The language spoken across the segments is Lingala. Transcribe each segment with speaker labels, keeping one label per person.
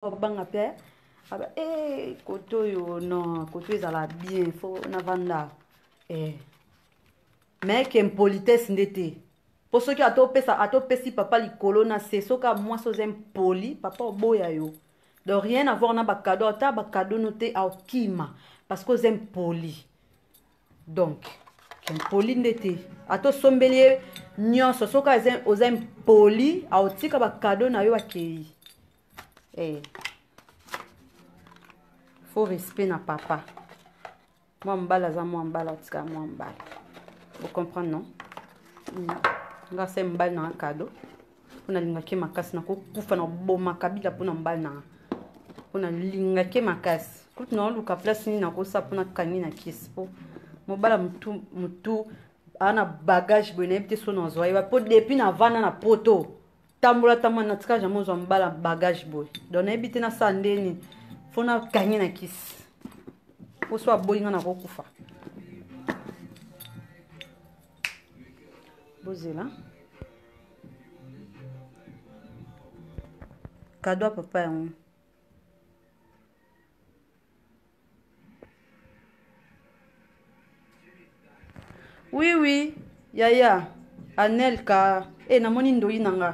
Speaker 1: kobanga mpe aba e eh, koto oyo non koto ezala bien fo navanda e eh. mais ke impolitesse nde te mpo soki atopesa atopesi papa likolo na se soki amwasi oza impoli papa oboya yo de rien avoir na bakado ata bakado no te aokima parce que oza impoli donc impoli nde te ata osombeli ye nyonso soki oza impoli aotika bakado na yo akei eh. faux respect na papa mwa mobali aza mwa mobali atikala mwa mobali ocomprendre non mm. nga se mobali na nga kado mpo nalingaki makasi nakokufa na koboma kabila mpo na mobali na nga mpo nalingaki makasi kutu naoluka place nini nakosa mpo nakangi na kisi mpo mobala mutu mutu ana bagage boye nayebi te so nazwa ye po depuis navanda na poto tambola tambola na tika jamai ozwa mobala bagage boye don nayebi te nasala nde nini fo nakangi na kisi poso aboyi nga nakokufa bozela kado ya papa yango oui oui yaya anelka e eh, namoni ndoyi na nga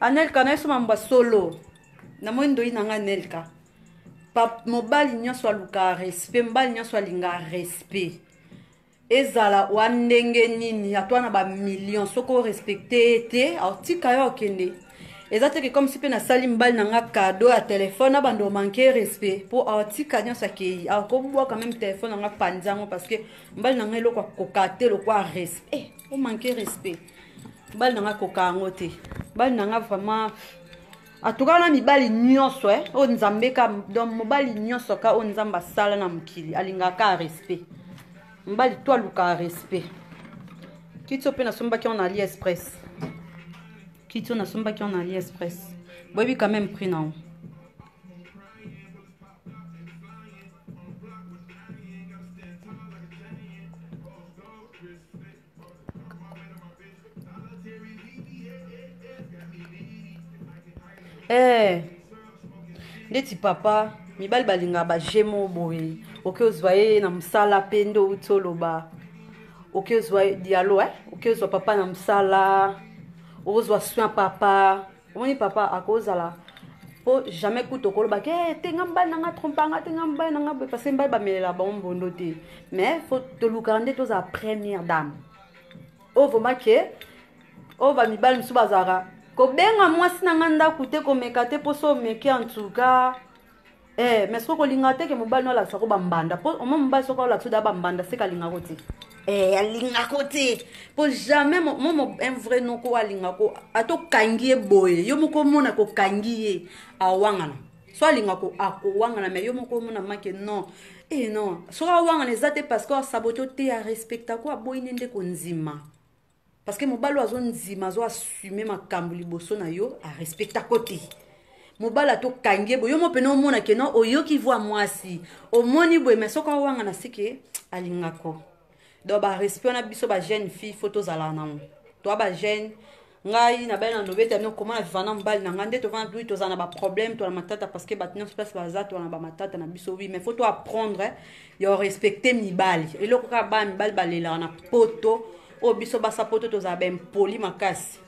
Speaker 1: anelka nayeso mambo ya solo namoni ndoyi na nga anelka mobali nyonso aluka respect mobali nyonso alinga respect ezala wa ndenge nini ata wana ba million soki o respecte ye te aotika yo akende eza teke comme si mpe nasali mobali na nga kado ya telefone na bando manke respect mpo aotika nyonso akei akobwaka meme telefone na nga panzi yango parce que mobali na nga eloko akoka te lokwa respect eh, o manke respect mobali na nga akoka yango te mobali na nga vraiment En tout cas, na mibali nyonso eh oyo nzambe ka donc mobali nyonso ka oyo nzambe asala na mokili alingaka ka respect mobali to alukaka respect kiti oyo mpe nasombaki yango na ali express kiti oyo nasombaki yango na ali express boyebi quand même prix na yango eh ndeti papa mibali balingaka baje moko boye oke ozwa ye na mosala mpe nde outi oloba oke ozwa dialo eh? oke ozwa papa na mosala okozwa soin papa omoni papa akozala po jamais kutu okoloba ke eh, te nga mobali na nga trompa nga te nga mobali na nga boye parce que mibali bamelela bango mbondo te mais fo tolukaka nde tozala première dame oyo vraimen ke oyo bamibali mosusu bazalaka kobenga mwasi na nga ndako te komeka te mposo omeki antuka Eh, mais soko linga te ke mobali no alakisa ko bambanda po omo mobali soko alakisa da bambanda seka linga ko te eh alinga ko te po jamais mo mo un vrai no ko alinga ko ato kangi ye boye yo moko mona ko kangi ye awangana so alinga ko akowangana mais yo moko mona make non eh non soko awangana eza te parce que asabote o te arespecta ko aboyi ne nde kondima Parce que mobali oyo azondima azo assume makambo liboso na yo arespectako te mobali ata okangi ye boye yo mo mpena omona ke non oyoki voi mwasi omoni boye mai soki awanga na seke alingako donc barespect wana biso bajeune fille fo tozala nango toa bajeune ngai nabai na lobi ete ami okoma na vivana mobali na ngai nde tovana wi tozala na baproblème toa na matata parce que bato nyonso place baza toa na bamatata na biso wi mais fo toapprendre yo respecte mibali eloko kaka bana mibali balelaka na poto oyo biso basa poto tozala baimpoli makasi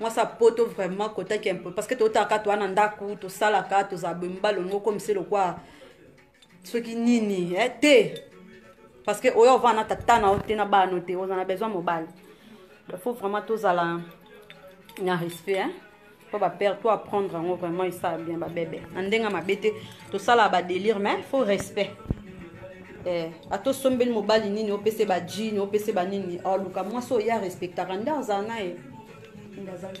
Speaker 1: mwasi apoto vraiment kotaki impoli parce que totaka toa na ndako tosalaka tozala bemibali olingi okomise lokwa soki nini eh, te parce que oyo ovaa na tata na yo te na bana te oza na besoin mobali faut vraiment tozala na respect hein? faut ba père toi apprendre yango vraiment esala bien ba bebe na ndenge mabe te tosalaka ba délire mais faut respect eh, ata osombeli mobali nini opese ba jean opese ba nini oluka mwasi oyo ye arespectaka nde azala na ye nde azali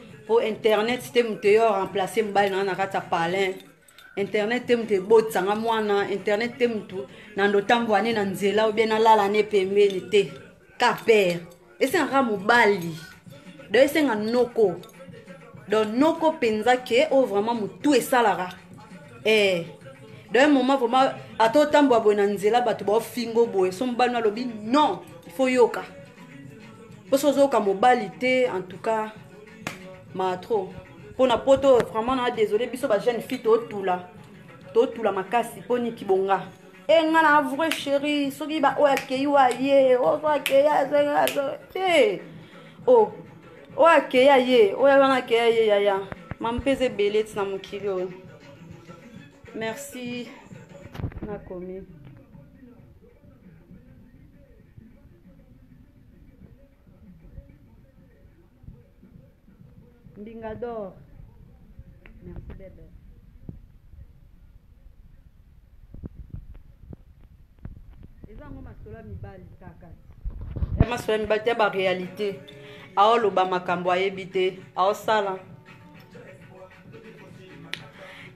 Speaker 1: po internet te moto eyo remplace mobali na nga na kati ya palin internet te moto ebotisa nga mwana internet te moto na ndotambwa ne na nzela obie nalala ne pembeni te kaper esengaka mobali do esenga noko donc noko mpenza ke oyo oh, vraiment motu esalaka eh. donc moment vraiment ata otambwa boye na nzela bato baofingo boye so mobali alobi non ifo yoka poso ozoyoka mobali te en tout cas maa trop mpo na poto vraiment na désolé biso ba jeune fille totula totula makasi mpo ni kibonga e eh, nga na vrai chéri soki baoyo akei wa ye oyo akei te o oh, oyo akei ya ye oyo wana akei ya ye yaya mampeza ebele ti na mokili oyo merci nakomi Mbinga d'or. Merci bébé. eza yango masolo ya mibali kaka ya masolo ya mibali te baréalité aoloba makambo ayebi te aosala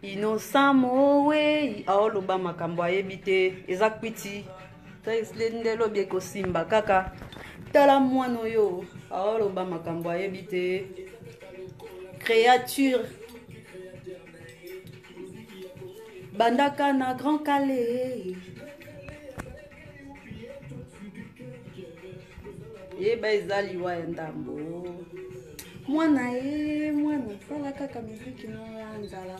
Speaker 1: innocent mowei aoloba makambo ayebi te eza kwiti nde lobi ekosimba kaka tala mwana oyo aoloba makambo ayebi te créature bandaka na grand kale yeba eza liwa ya ndambo mwana ye mwana sala kaka miziki na nzala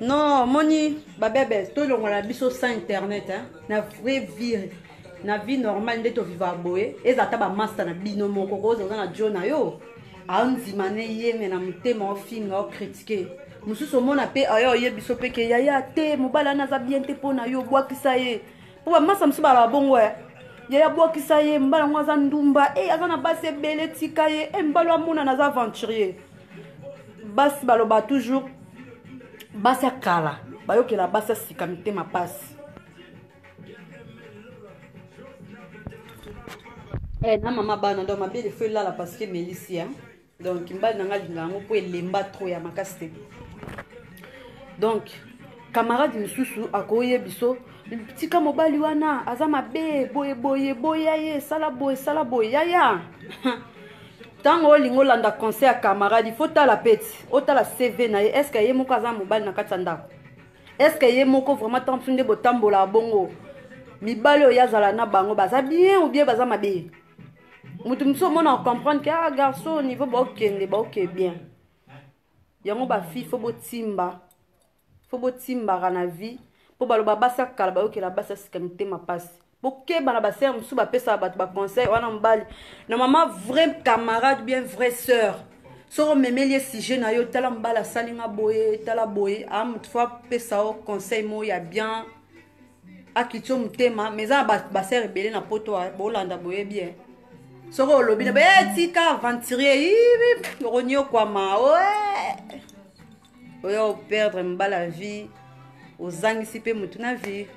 Speaker 1: non moni babebe tolongola na biso sans internet hein? na vrai vie na vie normale nde toviva boye eza ata bamasta na bino moko koza oza na jo na yo aondima ne yeme na motema ofinga okritike mosusu omona mpe ayo oye biso mpe ke yaya te mobali wana aza bien te mpo na yo obwakisa ye po bamasa mosusu balaba bongo eh. yaya bwakisa ye mobali yango aza ndumba e aza na basi ebele tika ye e mobali amonana aza aventurier basi baloba toujours basi ya kala bayokela basi ya sika mitema mpasi eh, na mama bana ndo mabe lefo elala parce que melisi donc kimbali na nga alinga yango mpo elemba tro ya makasi te donc camarade mosusu akoye biso tika mobali wana aza mabe boye boye boya ye sala boye sala boye yaya ntango olingi olanda conseil ya camarade ifo tala peti otala cv na ye estce ye moko aza mobali na kati ya ndako estce ye moko vraiment ntango mosusu nde botambolaka bongo mibali oyo azala na bango baza bien ou bien baza mabe moto mosusu omona ocomprendre ke ah garçon au niveau baokende baoke bien yango bafille fo botimba fo botimbaka na vie mpo baloba basi ya kala bayokela basi ya sika mitema mpasi bokeba na basere mosusu bapesaka bato baconseil wana mobali na mama vrai camarade bien vrai sœur soki omemeli ye sujet na yo tala mobali asali nga boye tala boye a ah, moto fo apesa yo conseil moko ya bien akitio motema mais eza na basere ebele na poto ah, bolanda boyebi e soki olobi na baetika eh, aventurier okonyokwama oya operdre mbala vie ozangisi mpe motu na vie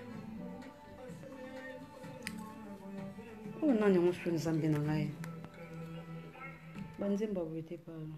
Speaker 1: oyo oh, nani yango soki nzambe na ngai banzembo aboye te pala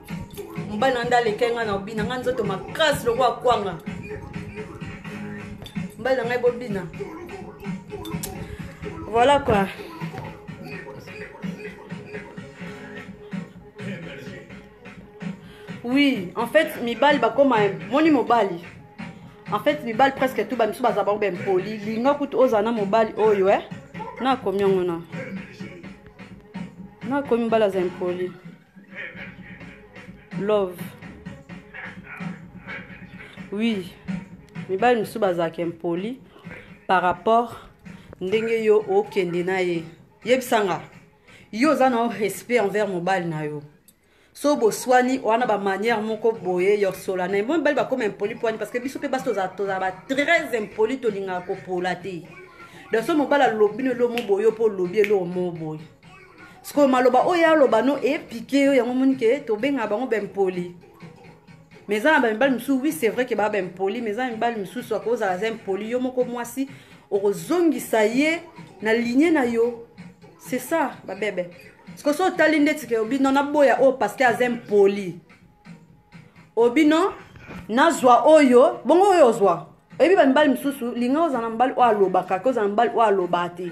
Speaker 1: mobali na nda aleke ngai na obina ngai nzoto makasi lokola kwanga mobali na ngai bobina voilà quoi oui en fait mibali bakoma moni mobali en fait mibali presque tout bamisu baza bango bempoli linga kutu ozala na mobali oyo e eh? nakomi yango na nakomi mibali aza impoli love oui mibali mosusu bazalaka impoli par rapport ndenge yo okende na ye yebisa nga yo oza na yo respect envers mobali na yo so boswani wana bamanière moko boye yosola na yango mibali bakoma impoli mpo wani parce que biso mpe basi tozala ba très impoli tolingaka kopola te donc so mobali alobi no eloo mo boye yo mpo olobi eloo mo boye sikoyo maloba oyo aloba no epike yo yango omoni ke tobengaka bango bempoli mais eza na bamibali mosusu oui c'est vrai ke baa bempoli mais eza na mibali mosusu akozala za impoli yo moko mwasi okozongisa ye na ligne na yo c'est ça babebe sikoyo so otali ndeti ke obi no naboya oyo oh, parce que aza impoli obino nazwa oyo bongo oyo ozwa oyebi bamibali mosusu linga ozala na mobali oyo alobaka ke ozala na mobali oyo alobaka te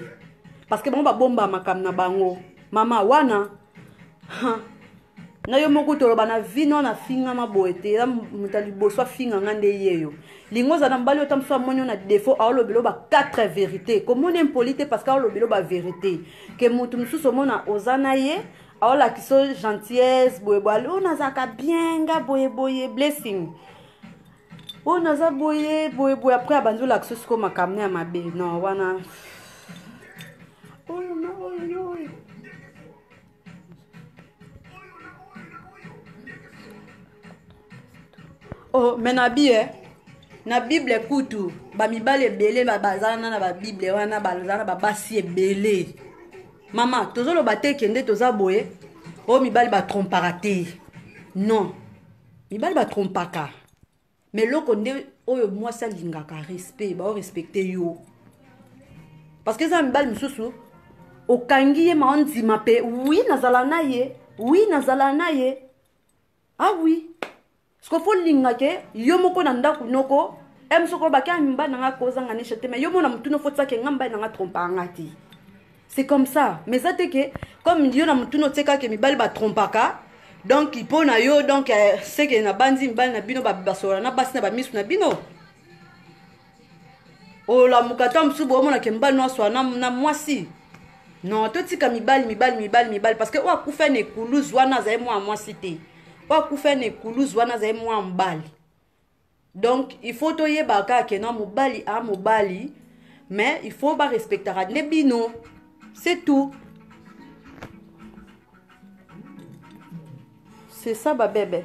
Speaker 1: parce que bango babomba makambo na bango mama wana na yo moko toloba na vi no nafingama boye te eza moto ya liboso afinga nga nde ye yo lingi ozala na mbali ota mosusu amoni yo na defaut aolobelo ba 4 vérité komoni impoli te parce que aolobelo ba vérité ke moto mosusu omona oza na ye aolakisa yo gentillesse boye boye oyo nazalaka bien nga boye boye blessing oyo naza boye boye boye après abandi olakisa sikoyo makambo ya mabe non wana oyo na oyo oyo oh mais na bi eh na bible kutu bamibali ebele bazala na na babible wana bazala na babasi ebele mama tozoloba te kende toza boye oyo oh, mibali batrompaka te non mibali batrompaka me eloko nde oyo mwasi alingaka respect baorespecte yo parce que eza mibali mosusu okangi ye ma ondima mpe wi nazala na ye wi nazala na ye ah wi siko fo linga ke yo moko na ndako noko em soko olobaki ah, mobali na ngai akozanga nisha te mais yo mona motuna fo tiake ngai mobali na ngai trompaka ngai te c'est comme ça mais eza te ke comme yo na motuna otie kaka mibali batrompaka donc mpo na yo donc eh, seke nabanzi mibali na bino basola na basi na bamisu na bino olamuka ta mosusu boomona ke mobali no aswa na, na mwasi non totika mibali mibali mibali mibali parce que oyo akufa na ekuluzu wana azali mwana mwasi te oyo akufa na ekuluzu wana azali mwana mobali donc il faut toyeba kaka ke na mobali a mobali mais il faut barespectaka nde bino c'est tout c'est ça babebe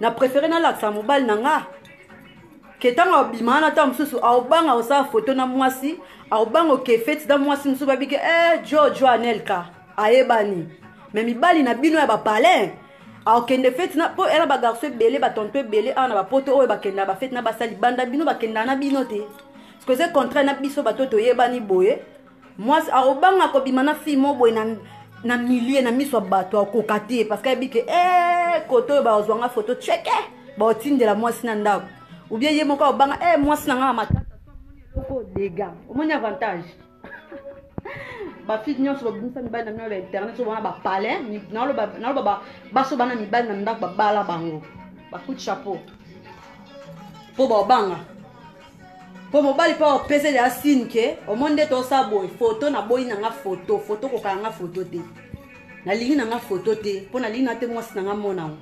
Speaker 1: na prefere nalakisa mobali na nga ke ntango abima wana ntango mosusu aobanga kosala foto na mwasi aobanga oke feti na mwasi mosusu babike e eh, jo jo anelka ayebani me mibali na bino ya bapalin akokende feti mpo ela bagarso ebele batonto ebele awa na bapoto oyo bakendaka bafeti na basali banda bino bakendaka na bino te ceque eza contraire na biso bato toyebani boye mwasi akobanga kobima na fille mo boye na, na milie na miso ya bato akoka te parce que ayebi ke e koto oyo bazwa nga foto cheke baotindela mwasi na ndako obie ye moko akobanga e eh, mwasi na nga na matata eloko dega omoni avantage bafille nyonso babimisa mibali na mino ya internet oyo wana bapalin naloba baso bana mibali na ndako babala bango bakuti chapeau mpo baobanga mpo mobali mpo opeseli ya sine ke omoni nde tosa boye foto naboyi na nga foto foto kokanga nga foto te nalingi na nga foto te mpo nalingi na te mwasi na nga mona yango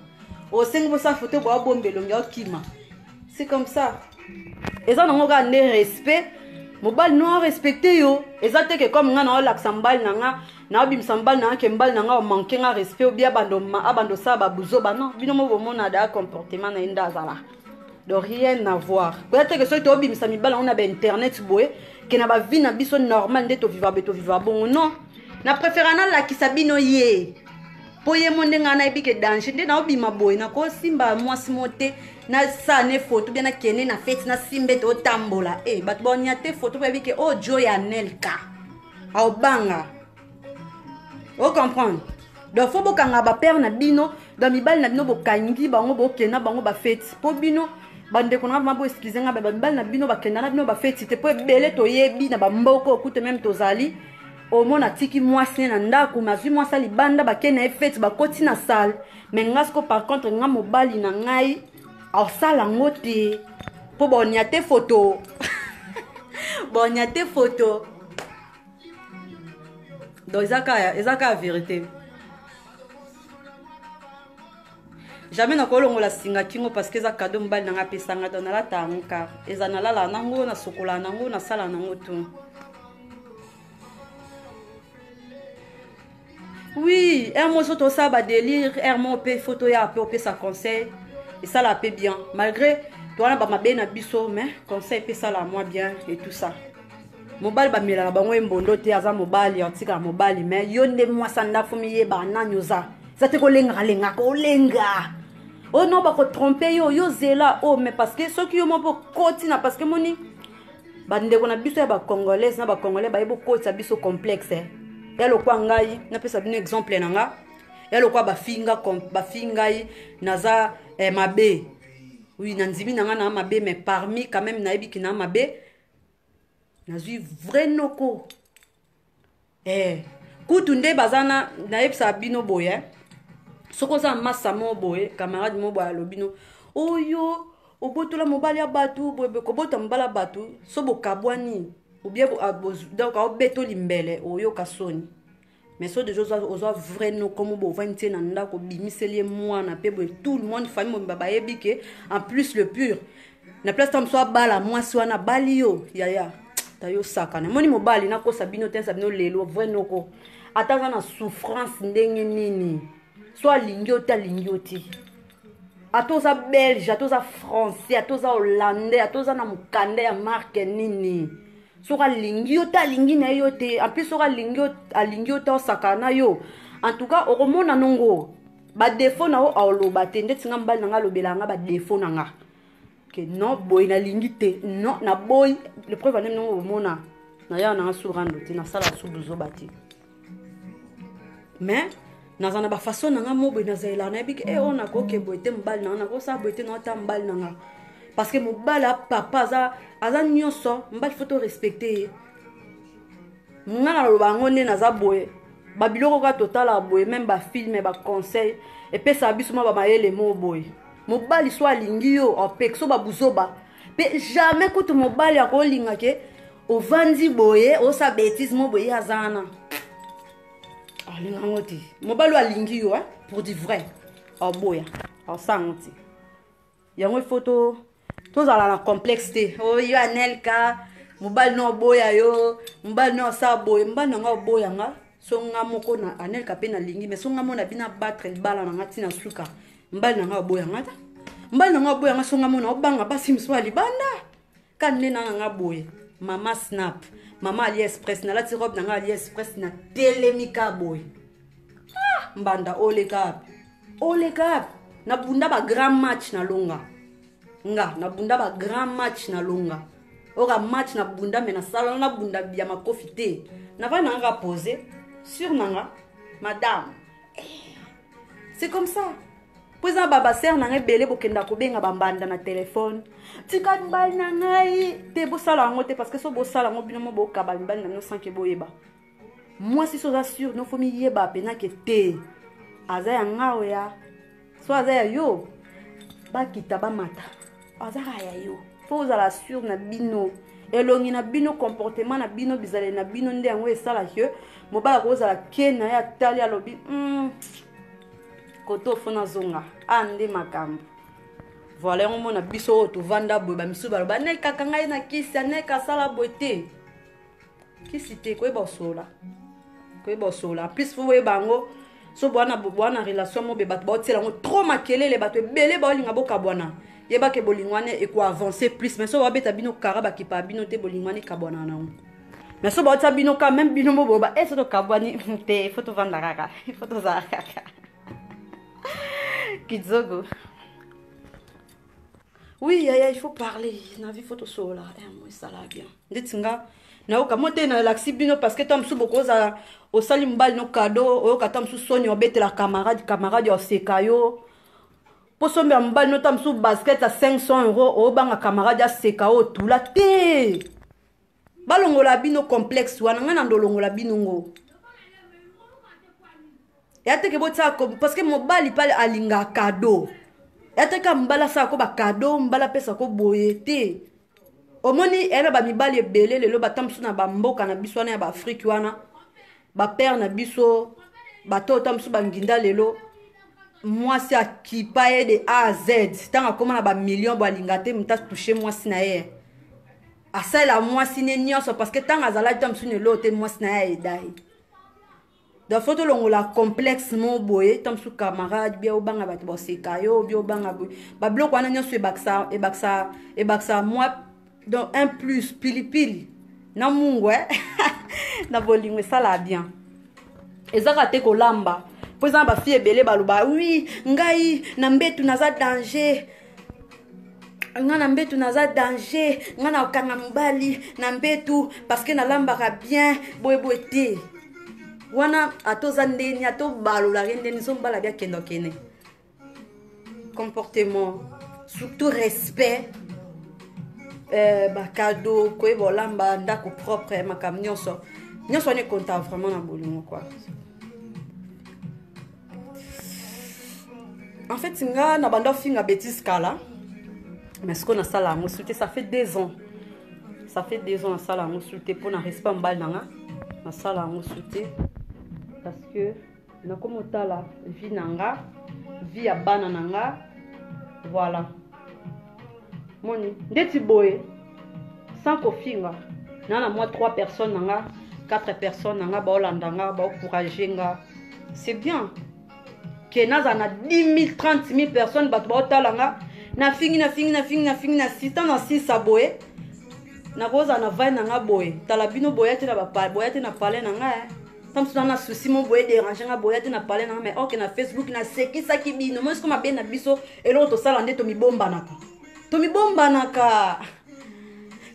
Speaker 1: osengi bosa foto boya bomba elongi okima c'est comme ça eza nango kaka nde respect mobali no arespecte yo eza te ke comme nga naolakisa mobali na nga naobimisa mobali na nga ke mobali na nga omanke nga respect obi abanda osala babuzoba non bino mo bomona da comportement na ye nde azala de rien avoir koya te ke soki tobimisa mibala yango na bainternet boye ke na bavi na biso normal nde toviva be toviva bongo non na préféra nalakisa bino ye mpo ye mo nde ngai nayebi ke danger nde naobima boye nakosimba mwasi mo te nasane foto bia nakende na feti nasimba ete otambola e eh, bato baonia te foto bayebi ke o oh, joy anelka aobanga ocomprendre donc fo bokanga bapere na bino na mibali na bino bokangi bango bokenda bango bafeti mpo bino bandeko na bama boeskize ngai bamibali na bino bakenda na bino bafeti te mpo ebele toyebi na bamboka okute meme tozali omona atiki mwasi ne na ndako me azwi mwasi ya libanda bakei na ye feti bakoti na sale me ngai siko par contre ngai mobali na ngai asala yango te mpo baonia te foto baonia te foto donc eza kaka eza kaka verité jamais nakolongola singa kingo parce que eza cadeau mobali nanga apesanga donc nalata yango kar eza nalala nango nasokola nango nasala nango tout oui un mot so tosala badelire un mot mpe fo toya mpe opesa conseil esala mpe bien malgré towana bamabe na biso mais conseil mpe esala mwa bien et tout ça mobali bamelaka bango ye mbondo te aza mobali atikala mobali mais yo nde mwasi ya ndako miyeba nani oza eza te kolengakalengaka olenga o oh no bakotrompe yo yo zela o oh, mais parce que soki yo moko okoti na parce que moni bandeko na biso ya bacongolaise na bacongolais baye bokotisa biso complexe eh. ya lokwa ngai napesa bino exemple na nga ya lokwa bafinga bafi ngai naza eh, mabe oui nandimi na ngai na mabe mais parmi quand même nayebiki na mabe nazwi vrai noko eh, kutu nde baza na nayebisa bino boye eh. soki oza masa moko boye camarade moko boye alobi no oyo obotola mobali ya bato boye kobota mobali ya bato so bokabwani obie ah, donc aobetoli mbele oyoka soni mais so deja ozwa vrai no komo bovandi tie na ndako obimiseli ye mwana mpe boye tout le monde famille mobimba bayebi ke en plus le pure na place ta mosu abala mwasi wana abali yo yaya tayo saka namoni mobali nakosa bino te nsa bino lelo vrai noko ata aza na souffrance ndenge nini so alingi yo te alingi yo te ata oza belge ata oza français ata oza hollandais ata oza na mokanda ya marke nini soki alingi yo te alingi na ye yo te en plus soki alingi yo te osakana na yo en tout cas okomona nongo badefo na yo aoloba te ndeti nga mobali na nga alobelaka nga badefo na nga ke non boye nalingi te non naboyi lepreuve ane ndenge omona naya na nga su rando te nasala su buzoba te mais naza na bafaçon na nga mo boye nazalela nayebi ke e eh, oyo oh, nakoke boye te mobali na nga nakosala boye te na ata mobali na nga parce que mobali ya papa aza aza nyonso mobali fo to respecte ye nga naloba yango nde naza boye babiloko kaka totalaka boye meme bafilme baconseil epesaka biso mwa bamayele moo boye mobali so alingi yo apek so babuzoba mpe jamais kutu mobali akolinga ke ovandi boye osa betise mo boye aza wana alinga yango te mobali oyo alingi yo pour du vrai aboya aosa yango te yango ifo to tozala na complexe te oyo oh, anelka mobali na oboya yo mobali na osa boye mobali na nga oboya nga so nga moko na anelka mpe nalingi mais so nga mona bino abatre libala na nga ntina suka mbali na ngai aboya ngai ta mbali na ngai aboya ngai so ngai mona obanga basi mosusu ya libanda ka nde na nanga boye mama snap mama aliexpress nalati robe na nga aliexpress na telemi ka boye ah, mbanda oleka ape oleka ape nabunda ba grand match na longa nga nabunda ba grand match na longa oka match na bunda me nasala na bunda ya makofi te navai nanga pose sur nanga madame eh, c'est comme ça mpo eza ba basere na ngai ebele bokenda kobenga bambanda na telefone tika mibali na ngai te bosala yango te parce que so bosala yango bino mo bokaba mibali na bino sanke boyeba mwasi so oza sur no fo miyeba mpena ke te aza ya ngao ya so aza ya yo bakita bamata azaka ya yo fo ozala sur na bino elongi na bino comportement na bino bizaleli na bino nde yango esala ke mobali akozala ke na ye atali alobi mm, koto fo nazonga a nde makambo voilà yango mona biso oyo tovanda boye bamisusu baloba neka kanga ye na kisi aneka asala boye te kisi te koyeba osolola koyeba osolola en plus fo boyeba yango so bwana bwana relation mobe bato baotiela yango trop makelele bato ebele baolinga bokabwana yebake bolingo wana ekoavance plus mais so babeta bino kara bakipa bino te bolingo wana ekabwana nango mais so baotia bino ka meme bino moboba e eh, so tokabwani te fo tovanda kaka fo tozala kaka kizogo oui yaya il faut parler na vie fo tosolola eh, mo esala bien ndeti nga nayoka mo te nalakisi bino parceke ta mosusu bokozala osali mobali no kado oyoka ta mosusu soni obetela camarade camarade ya oseka yo mpo sombe ya mobali no ta mosusu basket ya 500 euro obanga camarade aseka oyo tula te balongola bino complexe wana ngai nando olongola bino ngo ya teke botia parce que mobali pale alinga kado ya teke mbala sala ko bakado mbala pesa ko boye te omoni ena bamibali ebele lelo batambusu na bamboka na biso wana ya baafrike wana bapere na biso bato oyo tambusu banginda lelo mwasi akipa ye de a z ntango akoma na bamillion boalinga te moto atouche mwasi na ye asalela mwasi ne nyonso parce que ntango azalaki tambusu neloo te mwasi na ye ayedaye donc fo tolongola complexe mo boye ta mosusu camarade bia obanga bato baseka yo bia obanga boye babiloko wana nyonso ebakisa ebakisa ebakisa mwa donc un plus pilipili na mungu eh? na bolingo esalaka bien ezaka te kolamba mpo eza na bafille ebele baloba wi ngai na mbetu naza danger nga na mbetu naza danger nga na okanga mobali na mbetu parceke nalambaka bien boyeboye te wana ata oza ndeni ata obalolaka ndeni so mobali abi akenda okene comportement surtout respect euh, bakado koyeba olamba ndako propre makambo nyonso nyonso wana ekontaa vraiment na bolingo kua en fait nga na banda ofinga betise kala mais sikoyo nasala yango su te ça fait deux ans ça fait deux ans nasala yango su te mpo na respect mbali na nga nasala yango su te parce que nakomi otala vie na nga vie ya bana na nga voilà moni ndeti boye sans kofinga na na mwa 3 personnes na nga 4 personnes na nga baolanda nga baocourage nga c'est bien ke naza na 10 000 30 000 personnes bato baotala nga nafingi nafingi nafingi nafingi na sita na sisa boye nakozala na vai na nga boye tala bino boya te na boya te na palais na nga eh. ntango mosusu na susi mo boye dérange nga boya te na palais na nga mais ok na facebook nasekisaki bino mosi ko mabe na biso eloko tosala nde tomibombanaka tomibombanaka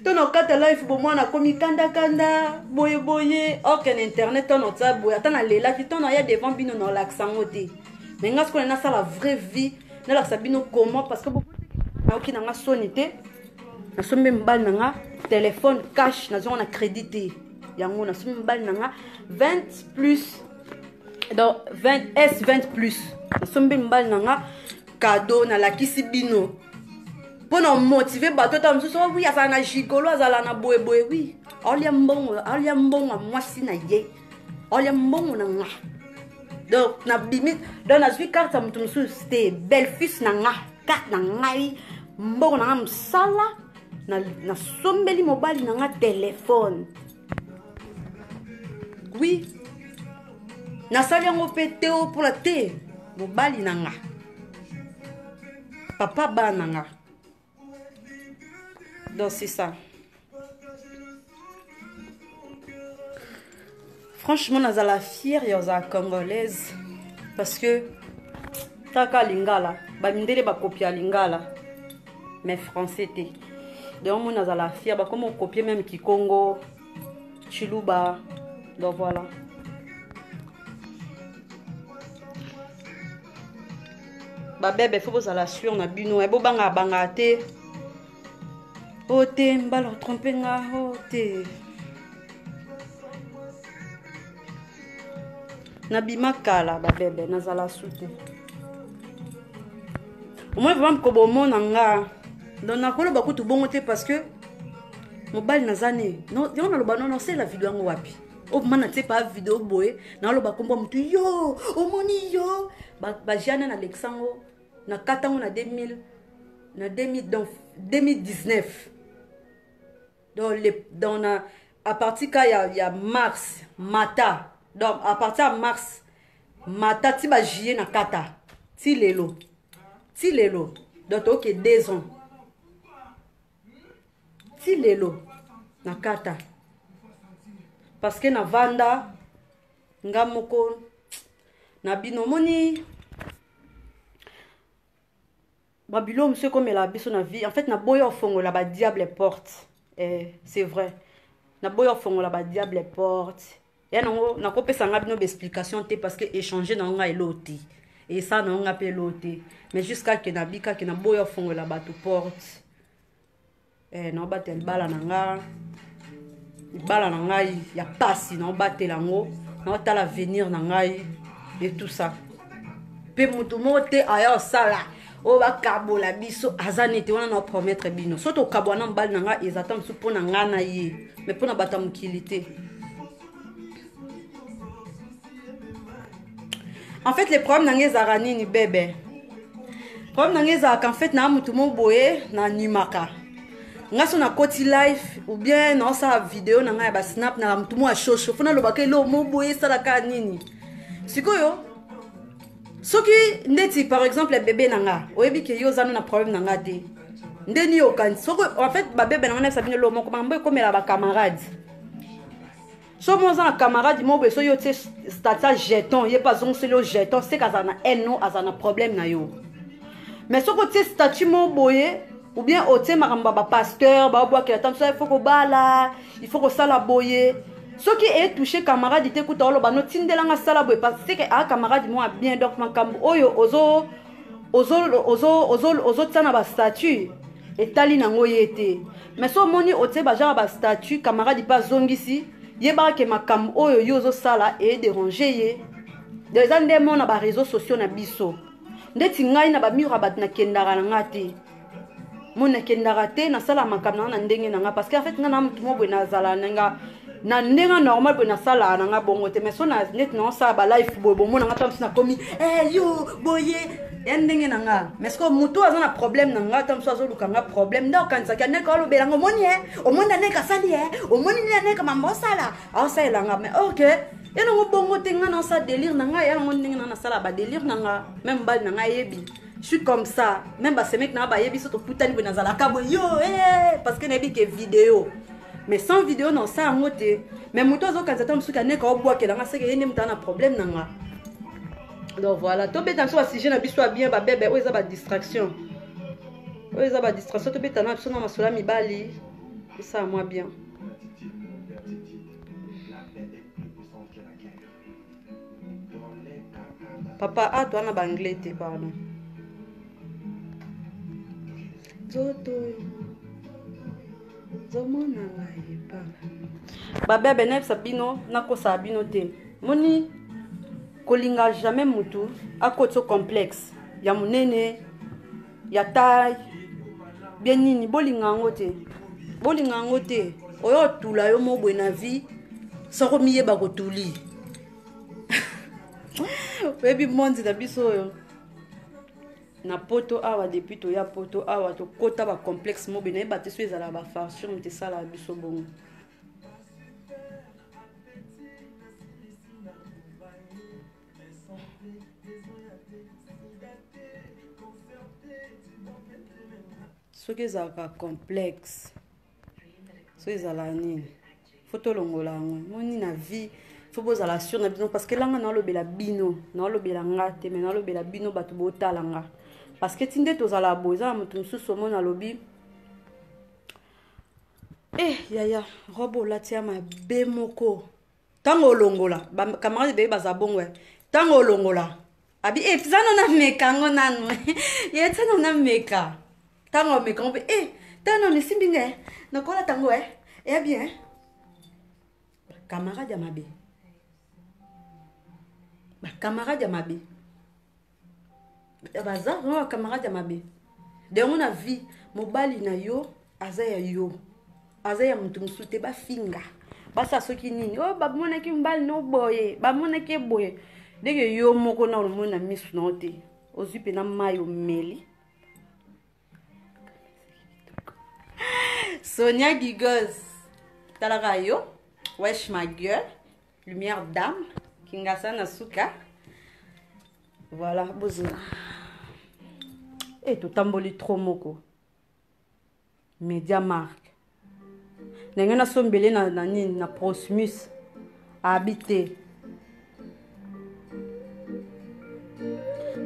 Speaker 1: to na kata life bomwana akomi kandakanda boyeboye orke na internet to naotia boye ata nalelaki to naya devant bino nalakisa yango te me nga sikoyo nasala vraie vie nalakisa bino comment parce que nayoki na nga soni te nasombi mibali na nga telefone cash nazonga na crédit te yango nasombi mibali na nga 20 plus donc 20 s 20 plus nasombi mobali na nga kado nalakisi bino mpo na omotive bato ata mosusu oh wi azala na gigolo azala na boyeboye wi aolya mbongo aolya mbongo ya mwasi na ye aolya mbongo na nga donc nabimi donc nazwi karte ya moto mosusu te belfis na nga karte na ngai mbongo na nga mosala nasombeli mobali na nga telefone oui nasali yango mpe te o mpola te mobali na nga papa bana na nga donc c'est ça franchement nazala fière ya ozala congolaise parce que kaka lingala bamindele bakopia lingala mais français te donc mona azala fier bakoma okopie meme kikongo chiluba donc voilà babebe fo bozala sur na bino ebobanga banga te o oh, te mbala otrompe nga o oh, te nabima kala babebe nazala su te omoi vraimen moko bomona nga don nakoloba kutu bongo te parce que mobali naza ne yango naloba nono osela video yango wapi ovma oh, natie pa video boye naloba kombo motu yo omoni yo bajane na lekisa yango nakata yango na 2000 na 2000 donc 2019 donc le dans na à partir ka ya, ya mars mata donc à partir ya mars mata ti ba juillet na kata ti lelo ti lelo donc toke deux ans ti lelo na kata parce que na vanda nga moko na bino omoni ba bilo mosusu ekomela biso na vie en fait naboya ofongola ba diable porte eh, c'est vrai naboya ofongola ba diable porte ya nango nakopesa nga bino baexplication te parce que échange nango nga elo te esa nango nga mpe elo te mais jusqu'à ke nabika ke naboya ofongola bato porte eh, naobatela libala na nga libala na ngai ya pasi naobatela yango naotala avenir na ngai e tout ça mpe moto moko te aya osala oyo bakabola biso aza nete wana na opromettre bino so tokabola na mobali na ngai eza ta mosusu mpo na ngai na ye mai mpo na bato ya mokili te en fait le problème na ngai ezalaka nini bebe problème na ngai ezalaka en fait naa motu mo boye nanimaka ngai so nakoti live ou bien naosala video na ngai ya basnap na motu mo ya shosho mpo nalobaka eloo mo boye esalaka nini sikoyo soki ndeti par exemple ya bebe na ngai oyebi ke yo ozano na problème na ngai te nde niyokani soki en fait babebe na ngai nayebisa bino eloo moko makambo ekomela bacamarade so mo oza na camarade mo boye so yo tie statia jeton ye mpe azongiseli yo jeton seke azala na haine no azala na problème na yo mais soki otie statut mo boye ou bien otie makambo ya bapasteur baobwakela ntango so ifo kobala ifo kosala boye soki etouche camarade te kuta oloba no tindelanga sala boye parce que a camarade mwa bien donc makambo oyo ozo ozotia na bastatut etali nango ye te mais so omoni otie bajaka ba statut camarade mpe azongisi yebaka ke makambo oyo yo ozosala ederange ye donc eza nde mona ba réseau sociaux na biso ndeti ngai na bamur ya bato nakendaka na ngai te moni nakendaka te nasala makambo nanga na ndenge na ngai parce que en fait ngai na motu moko boye nazala na ngai na ndenge normal boye nasalaka na nga bongo te mais so na neti na osala balife boye bomona nga tamsi nakomi eh, yo boye ya ndenge na nga mais sikoyo motu aza na problème na nga ta mosusu azoluka nga problème nde okanisaki aneka olobela nga omoni e omoni aneka asali e omoni nini aneka mambo osala aosalela nga mais ok ye nango bongo te nga na osala délire na nga ya nango ndenge na nasala badélire na nga meme mbali na nga ayebi je suis comme ça même basemeki na nga bayebi so tokutani boye nazalaka boye yo e parce que nayebi ke video mais sans video na osala yango te mais moto azokanisa ata mosuki aneka obwakela nga seke ye nde moto na problème na nga donc voilà tobeta biso basujet na biso ya bien babebe oyo eza badistraction oyo eza badistraction tobeta na biso na masolo ya mibali esala mwa bien papa art wana ba anglais te pardon nzoto oyo zomona ngai epa babebe nayebisa bino nakosaka bino te moni kolinga jamais mutu akoti so complexe ya monene ya taille bien nini bolinga yango te bolinga yango te oyo otula yo mobwe na vie soko miyeba kotuli oyebi mondi na biso oyo na poto awa depuis toya poto awa tokota bacomplexe mobe nayeba te so ezala bafarsure moto esalaka biso bongo soki ezalaka complexe so ezala nini fo tolongola yango moni na vie fo bozala sur na bino parce que elanga naolobela bino naolobela nga te mai naolobela bino bato botala nga parce que ti nde tozala boye eza na moto mosusu omona alobi eh yaya robe olati ya mabe moko Tango olongola, ba camarade bebe baza bongo eh. Tango olongola, abi eh pisa nana meka yango nanu. Ye tsa nana meka. Tango omeka ngo pe eh tano misimbi nga eh. Nakola tango eh. Eh bien. Ba camarade ya mabe. Ba camarade ya mabe. Eh, baza vraiment bacamarade ya mabe de yango na vie mobali na yo aza ya yo aza ya moto mosusu te bafinga basa soki nini oyo oh, bamonaki mobali no boye bamonaki ye boye ndenge yo moko na olomoni na miso na yo te ozwi mpena mai omeli sonia gigos talaka yo wesh ma gueule lumière dame kingasa na suka voilà bozela e eh, totamboli trop moko media mark ndenge nasombele na, na nini na prosmus abi te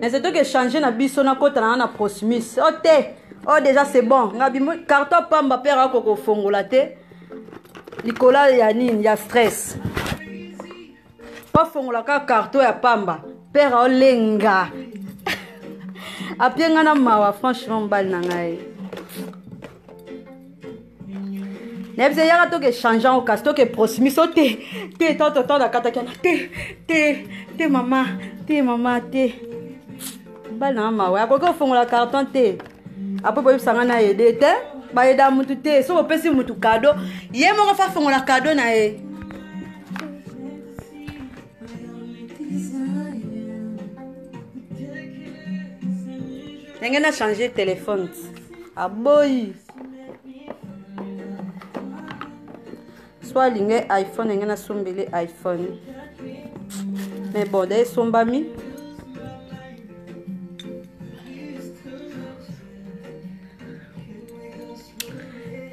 Speaker 1: mais etoki echange na biso nakotana na na prosmus o oh, te o oh, déjà c'est bon nga bimo carton pamba mpe akokofongola te likolo ya nini ya stress bafongolaka carton ya pamba père aolenga apie ngai na mawa franchement mobali na ngai nayebi te yaka toke changeant o kasi toke prosimi so te te tototo nakataki ana te te te mama te mama te bali nanga mawa akoki kofongola carton te apo boyebisa nga na yede te bayeda mutu te soki opesi mutu kado ye moko fa fongola kado na ye ndenge na change telefone aboyi so alingi iphone yange nasombeli iphone mais bon da esombami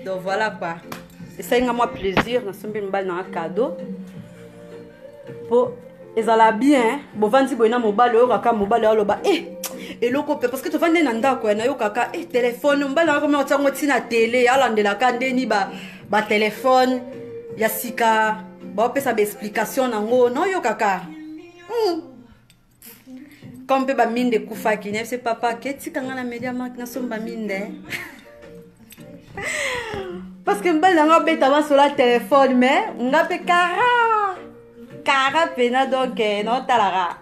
Speaker 1: donc voilà quoi esali nga mwa plaisir nasombeli mobali na nga cadeau po ezala bien bovandi boye na mobali oyo kaka mobali aloba e eh, eloko mpe parceke tovandi na ndako ya nayo kaka e eh, telefone mobali nanga koma otiango ti na tele alandelaka ndeni batelefone ba ya sika baopesa baexplication nango naoyokaka mm. comme mpe baminde ekufaki nayebi se papa ketika ngai na media mark nasomba minde parce que mobali na ngai abeta basola telefone mais nga mpe kara kara mpena donc eh, naotalaka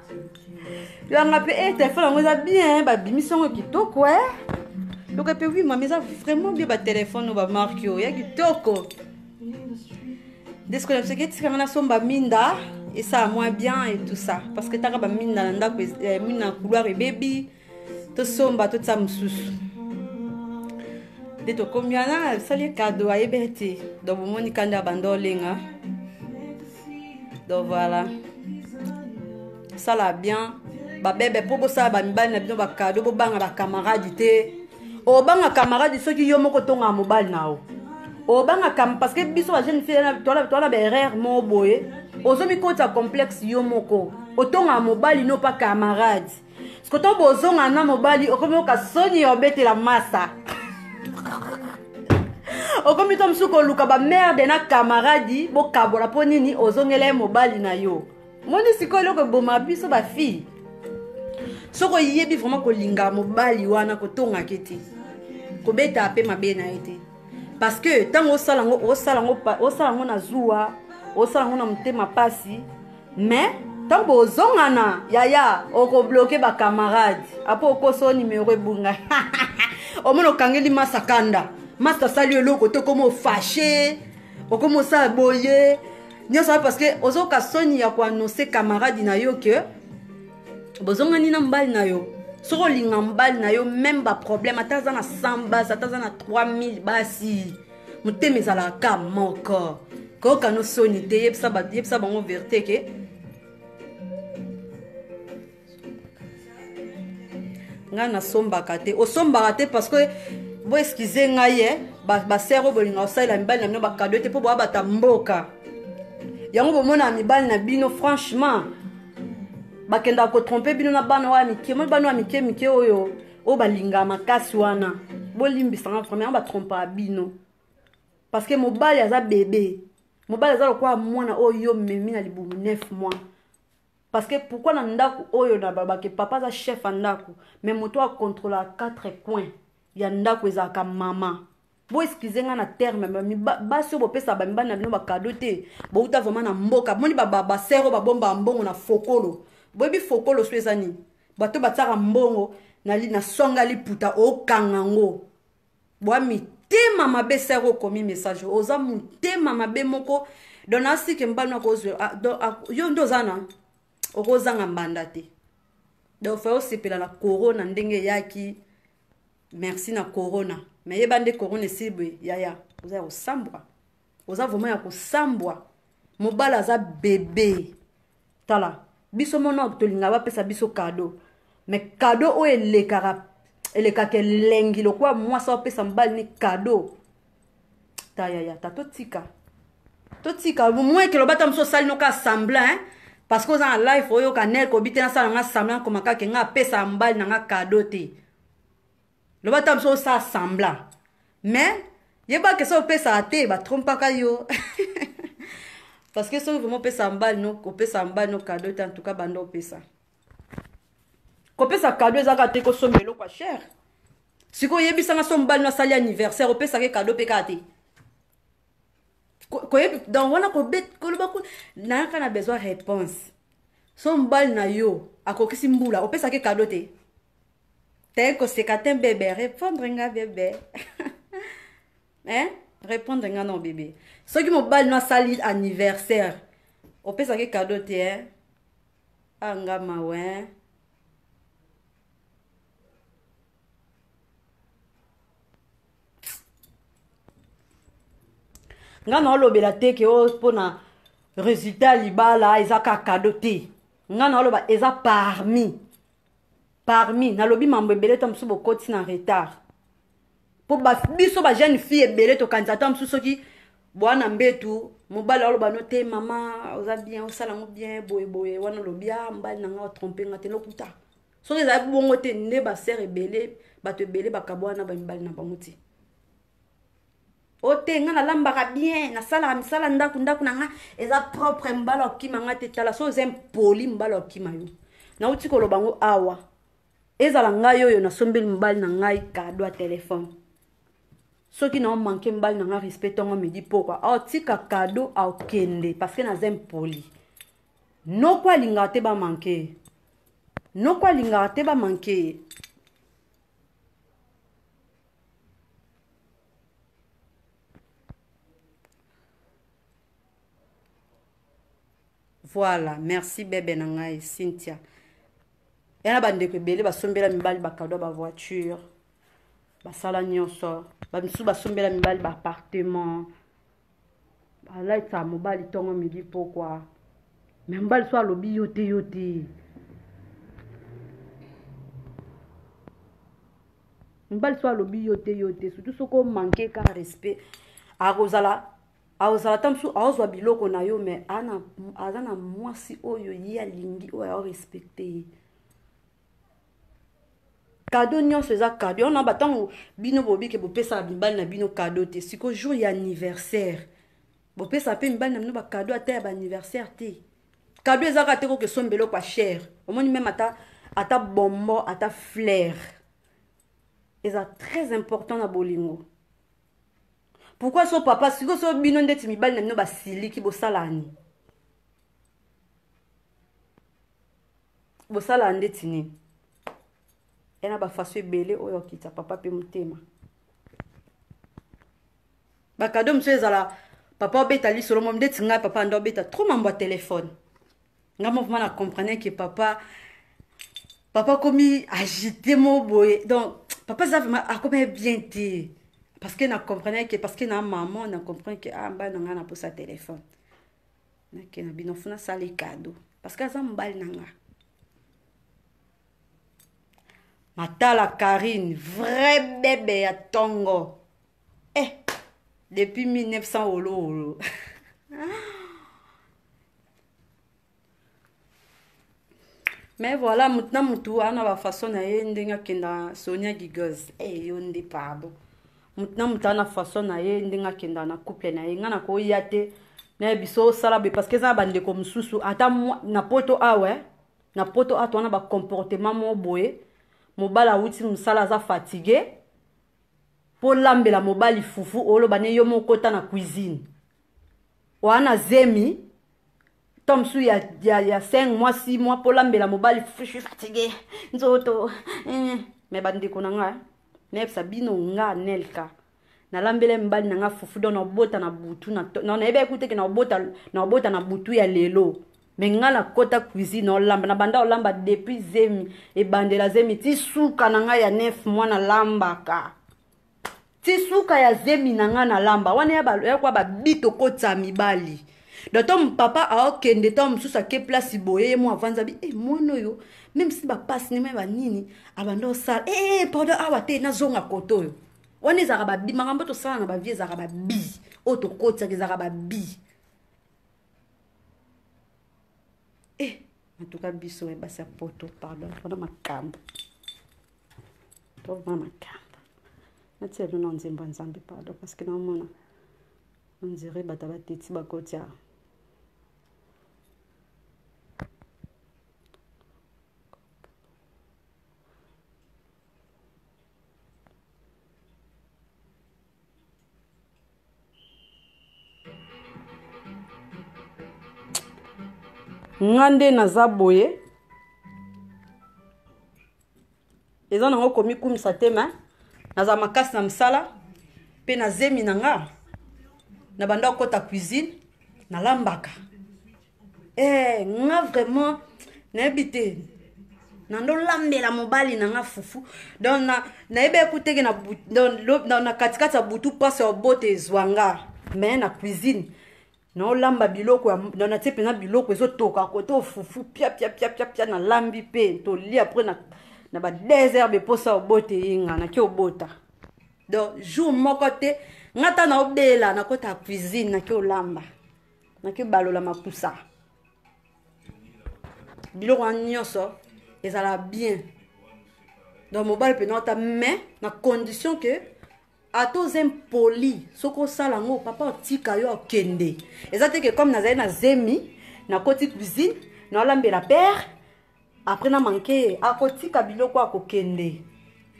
Speaker 1: yanga mpe e eh, telefone yango eza bien eh, babimisi yango kitoko e yoka mpe wi mama eza vraiment bien batelefone oyo bamarke oyo ya kitoko nde sikoyo na bisoki etikanga nasomba minda esala mwa bien et tout ça parce que taka baminda na ndako eh, minda na couloir ebebi tosomba totia mosusu nde tokomi wana asali kado ayebeli te donc bomoni kanda ya banda olenga donc voilà sala bien babebe mpo bosala bamibali na bino bakado bobanga bakamaradi te obanga kamaradi soki yo moko tongaa mobali na yo obanga kam parce que biso bajeune fille toala baerreur moo boye ozomikotisa complexe yo moko otongaa mobali no mpa kamaradi siko to bozonga na mobali okomi oka soni ya obetela masa okomi to mosusu koluka bamerde na kamaradi bokabola mpo nini ozongela ye mobali na yo moni sikoyo eloko eboma biso bafille soki oyebi vraiment kolinga mobali wana kotongake te kobeta mpe mabe na ye te parce que ntango osala yango osala yango osala yango na zuwa osala yango na motema mpasi mais ntango bozongana yaya okobloke bacamarade apo okoso nimero ebunga omona okangeli masa kanda masa asali eloko te okoma ofashe okoma osala boye nyonso wana parce que ozoka soni ya koannonce camarade na yo ke bozongani na mobali na yo soki olinga mobali na yo meme baproblème ata aza na 100 basi ata aza na 3000 basi motema ezalaka ka moko koyoka no soni te yebisa bango verité ke ngai nasombaka te osombaka te parce que bo excuse ngai ye eh. basere oyo bolinga kosalela mibali na bino bakado te mpo boabata mboka yango bomonaka mibali na bino franchement bakendaka kotrompe bino na bana oyo ya mike moi bana oyo ya mike mike oyo oyo balingaka makasi wana bolimbisanga vraimen yango batrompaka bino parce que mobali aza bebe mobali aza lokola mwana oyo yo omemi na libumu 9 mois Parce que pourquoi na ndaku oyo na ba que papa za chef à ndaku mais moto a contrôle à quatre coins ya ndaku ezalaka maman bo excuse nga na terme mais basi bo pesa ba mibali na bino ba cadeau te bo uta vraiment na mboka moni ba ba sero ba bomba mbongo na fokolo bo bi fokolo so ezani bato ba tsaka mbongo na li na songa liputa o kanga ngo bwa mitema mabe sere okomi message oza motema mabe moko don nasike mbano akozwa ah, ah, yo nde oza na okozanga mbanda te donc fa osepela na corona ndenge eyaki merci na corona me yeba nde corona esili boye yaya oza ya kosambwa oza vraiment ya kosambwa mobala aza bebe tala biso monok tolinga bapesa biso kado me kado oyo elekaka elekaka elengi lokola mwasi apesa mobali ni kado tayaya ta totika totika mweke loba ta mosu osali noka semblant hein? parce que oza na life oyoka nel kobi te nasala nga semblant koma kake nga apesaka mobali na nga kado te loba ata biso osala semblant mais yebaka esa opesaka te batrompaka yo parce que soki vraimen opesa mbali no opesa mbali no cadeau te en tout cas banda opesa kopesa cadeau ezaka te kosomba eloko ya cher sikoy oyebisanga so mbali no asali anniversaire opesaka ye cadeau mpe kaka te koyebi donc wana kobet koloba ku nayaka na besoin réponse so mbali na yo akokisi mbula opesaka ye cadeau te T'es koseka te bebe, répondre nga bebe. hein? Répondre nga non bebe. Soki mobali no asali anniversaire, opesaki cadeau te hein? Ah nga mawe hein? nga naolobela te ke o mpona résultat ya libala eza kaka kado te nga naoloba eza parmi parmi nalobi mambo ebele to mosusu bokoti na retard mpo biso ba jeune fille ebele tokanisa ata mosusu soki bwana mbetu mobali aloba no te mama oza bien osala yango bien boyeboye wana olobi a ah, mobali na ngai atrompe nga te lokuta soki ezali bongo te nde basere ebele bato ebele bakabwana bamibali na bango te o te nga nalambaka bien nasalaka misala ndako ndako na nga eza propre mbala okima nga te tala so oza impoli mbala okima yo nauti koloba yango awa ezala ngai oyo nasombeli mobali na ngai kado ya telefone soki naomanke mobali na ngai respect ntongo midi mpokwa aotika kado aokende parce que naza impoli noko alingaka te bamanke noko alingaka te bamanke Voilà, merci bébé na ngai Cynthia. Yana bandeko ebele basombela mibali bakado ba voiture. Basala nyonso. Bamisusu basombela mibali ba appartement. alaisa mobali ntongo midi pokwa me mobali so alobi yo te yo te mobali so alobi yo te yo te surtout soki omanke ka respect akozala akozala ta mosusu aozwa biloko na yo me aza na mwasi oyo ye alingi oyo aorespecte ye kado nyonso eza kado yango na batango bino bobike bopesaka mibali na bino kado te siko jour ya anniversaire bopesaka mpe mibali na bino bakado ata ya baanniversaire te kado eza kaka te koke somba eloko ya chere omoni meme ata ata bombo ata flaire eza très important na bolingo pourkui so papa siko so bino ndeti mibali na bino basiliki bosalani bosalaa ndeti nini ya na bafaso ebele oyo okita papa mpe motema bakado mosusu ezala papa obeta lisolo mo ndeti ngai papa anda obeta tro mambo ya telefone ngai mo vraimen na comprene ke papa papa akomi agite mo boye donc papa eza vraimen akomi bien te parce que na comprene ke parce que na maman na comprene ke ah mbai na ngai na mposa telefone nake na bino funa sala ekado parce que aza mobali na nga matala karine vrai bebe ya tongo eh depuis 1900 olowolo mais voilà motu na motu aa na bafaçon na ye ndenge akenda sonia gigoz ey eh, yo nde pardon motu na motu aa na façon na ye ndenge akenda na couple na ye ngai nakoya te na biso osala boye parce que eza na bandeko mosusu ata na poto awa eh, na poto awa towana bacomportement moko boye mobali awuti mosala aza fatigue mpo olambela mobali fufu oloba ne yo mokota na cuisine wana zemi temps mosusu ya, ya, ya 5 mois 6 mois mpo olambela mobali je suis fatigue nzoto eh. me bandeko na ngai nayebisa bino nga nelka nalambela mibali na ngai fufu don naobota na butu nayebaki kuteke naobota na butu ya lelo me ngai nakota cuisine olamba na banda olamba depuis zemi ebandela zemi ti suka na ngai ya 9 mwa nalambaka ti suka ya zemi na nga na lamba wana ya kwa babi tokotisa mibali donc ntango papa aokende ntango mosusu ake place boye ye mo avandi abi e eh, mwana oyo meme si bapasi neme banini abanda osala e eh, eh, pardon awa te nazonga kote oyo wana ezalaka babi makambo tosala na bavie ezalaka babi oyo tokotisaka ezalaka babi e en tout cas biso basi ya poto pardon mpona makambo tolba makambo natia bino na nzembo ya nzambe pardon parce que naomona ondire bato ya bateti bakotia nga nde naza boye eza nango komikumisa te ma naza makasi na mosala mpe na zemi na nga na banda kokɔta cuisine nalambaka eh nga vraiment nayebi te nandolambela mobali na nga fufu donc na nayebi ekuteke na bu- donc lo- na na katikati ya butu mpasi ya bote ezwa nga me na cuisine naolamba biloko ya donc natie mpenza biloko ezotoka kote oyo fufu pia pia pia pia pia nalambi mpe tolia apres na, na ba deux heures beposa ya bote yenga nake obota donc jour moko te nga ta naobela nakota ya cuisine nake olamba nake balola makusa biloko wana nyonso ezala bien donc mobali mpena ota mais na condition ke ata oza impoli soki osala yango papa otika yo okende eza te ke comme nazali na zemi nakoti cuisine naolambela pere après na manke akotika biloko akokende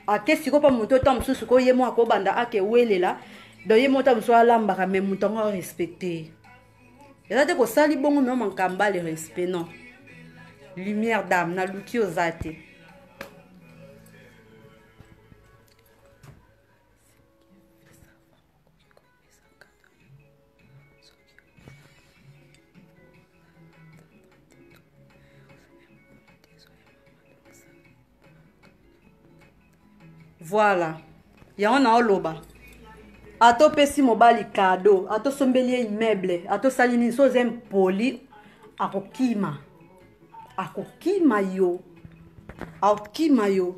Speaker 1: ake siko mpa moto ntango mosusu ko ye mo akobanda akewelela don ye mo ntango mosusu alambaka me moto yango arespecte eza te kosali bongo me mankamba le respect non lumière dame naluki oza te voilà yango naoloba ata opesi mobali kado ata osombeli ye immeuble ata osali nini so oza impoli akokima akokima yo akokima yo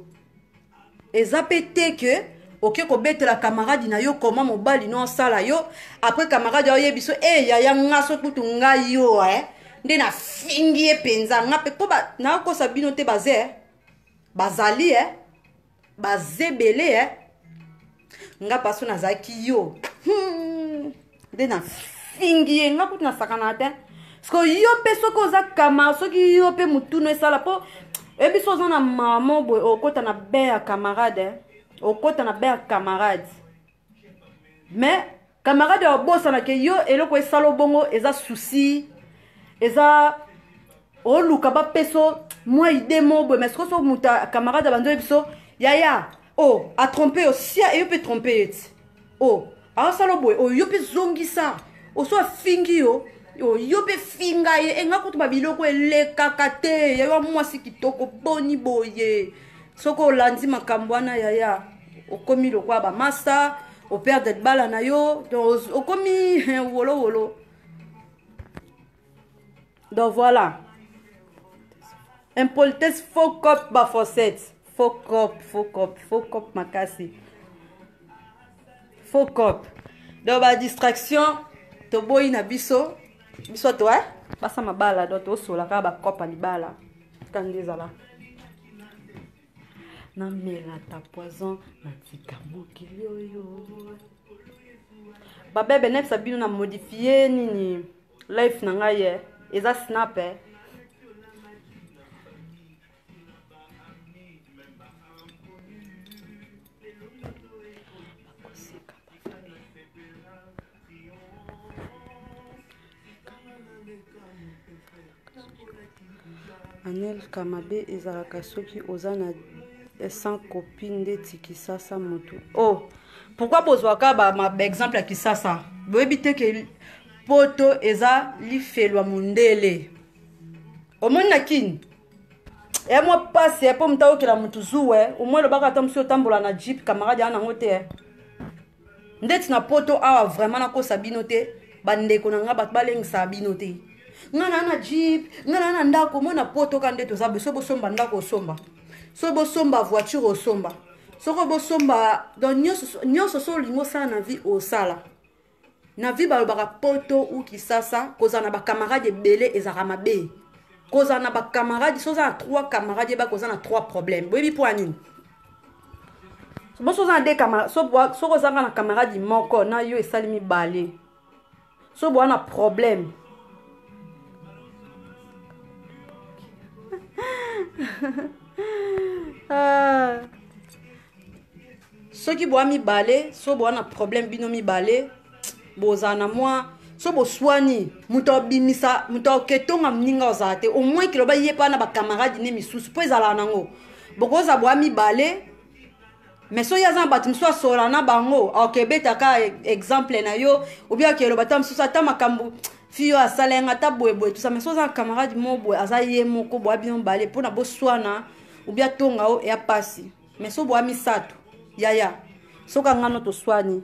Speaker 1: eza pe te que oke kobetela kamaradi na yo koma mobali no asala yo apres kamaradi aoyebi so e yaya nga so kutu nga yo e eh. nde nafingi ye mpenza nga mpe mpo nakosa bino te baze eh. bazali e eh. baze ebele e nga paso nazalaki yo hmm. nde na fingi ye nga kutu nasakana te siko yo mpe soki oza kama soki yo mpe motunu esala mpo eyebi so oza na mama boye okota na be ya camarade okota na be ya camarade mais Camarade obosana ke yo eloko esala obongo eza souci eza oluka bapeso mwa ide mo boye mais sikoso moto camarade abandi oyebi so yaya o oh, atrompe yo sia eyo mpe trompe ye ti o oh, asala boye oyo oh, yo mpe zongisa oso afingi yo yo mpe finga ye enga kutu babiloko elekaka te yayo mwasi kitoko boni boye soki olandi makambo wana yaya okomi lokola bamasta o perdre libala na yo donc okomi wolo wolo donc voilà impolitesse faux cop ba fossette faux cop faux cop faux cop makasi faux cop donc ba distraction toboyi na biso biso to eh? basa mabala donc tosola kaka bakopa libala kanga ezala namela ta poison natika mokili oyo babebe nayebisa bino na modifie nini life na ngai ye eh. eza snap eh. anelka mabe ezalaka soki oza na sans copie ndeti kisasa motu oh pourquoi bozwaka baexemple ya kisasa boyebi te ke poto eza lifelwa mondele omoni na kini ya mwa mpasi mpo moto aokela moto zuwe omoi elobaka ata mosi otambola na jeep camarade ya nango te ndeti na poto awa vraiment nakosa bino te bandeko na ngai bato balengisaka bino te ngai naa na jeep ngai naa na ndako moi na poto ka nde toza boso bosomba ndako osomba so bosomba voiture osomba soko bosomba donc nyonso so olingi osala na vie osala na vie balobaka poto u kisasa kozala na bacamarade ebele ezalaka mabe kozala na bacamarade so oza na trois camarade yebaka oza na trois problème boyebi mpo ya nini boso oza na de soki ozanga na camarade moko na yo esali mibale so boa na problème ah. soki boa mibale so boa na problème bino mibale bozala na mwa so boswani moto abimisa moto aketonga moninga ozala te omoi kilo baye mpa na bacamarade ne misusu mpo ezalaka nango bokozala boya mibale me soki aza na bato mosusu asola na bango akebetaka e-, exemple na yo obi akeloba ata mosusu ata makambo fiyo asala yanga ata boyeboye tusa me soki oza na camarade moko boye aza ye moko boya bino mibale mpo na boswana obi atonga yo eya mpasi me so boya misato yaya soki angano toswani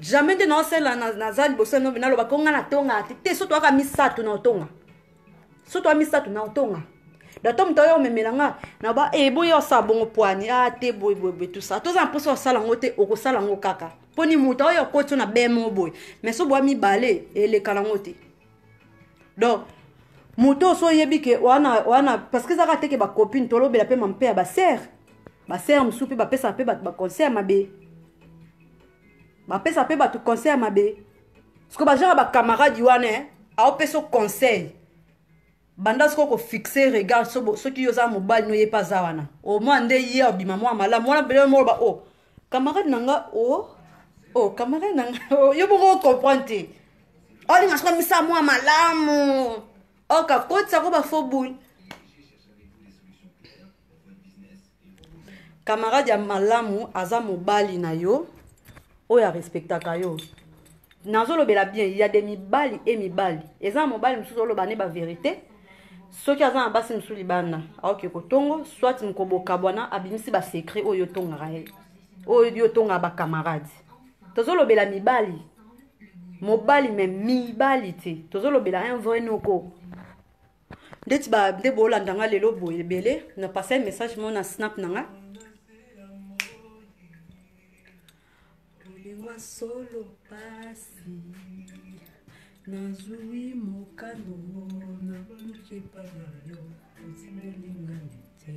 Speaker 1: jamais te naosala naza liboso nobe naloba ko ngai natongaka te te so toyaka misato na otonga so toya misato na otonga dato moto oyo omemela nga na ba e boye osala bongo pwani a ah, te boye boye boye tusa toza na mposa osala yango te okosala yango kaka mpo ni moto oyo okoti yo na bmo boye mais so boya mibale eleka nango te donc moto oso oyebi ke wana wana parce que ezaka te ke bacopine tolobela mpe mampe ya basere basere mosusu mpe bapesaka mpe bato baconseil ya mabe bapesaka mpe bato conseil ya mabe siko bajaka bacamarade wana eh? aopesa conseil Banda siko ko fixer regard sobo soki yo za mobali no ye pa za wana. O mwa nde ye o bima mwa malamu wana bele mo ba o oh, camarade na nga o oh, o oh, camarade na nga o yo boko o comprendre te. O linga siko misa mwa malamu. O ka kotisa ko ba faux boule. camarade ya malamu aza mobali na yo oyo arespectaka yo nazolobela bien ya de mibali e mibali eza na mobali mosusu oloba ne baverité soki aza na basi mosusu libanda aoke kotongo soit mokobokabwana abimisi basecret oyo otongaka ye oyo yo otongaka bacamarade tozolobela mibali mobali me mibali te tozolobela un vrai noko ndeti ba nde bolanda nga lelo boye ebele na passage message mo na snap na nga bolingo solo pasi nazwi mokano naluki epai na yo ozimelinga nite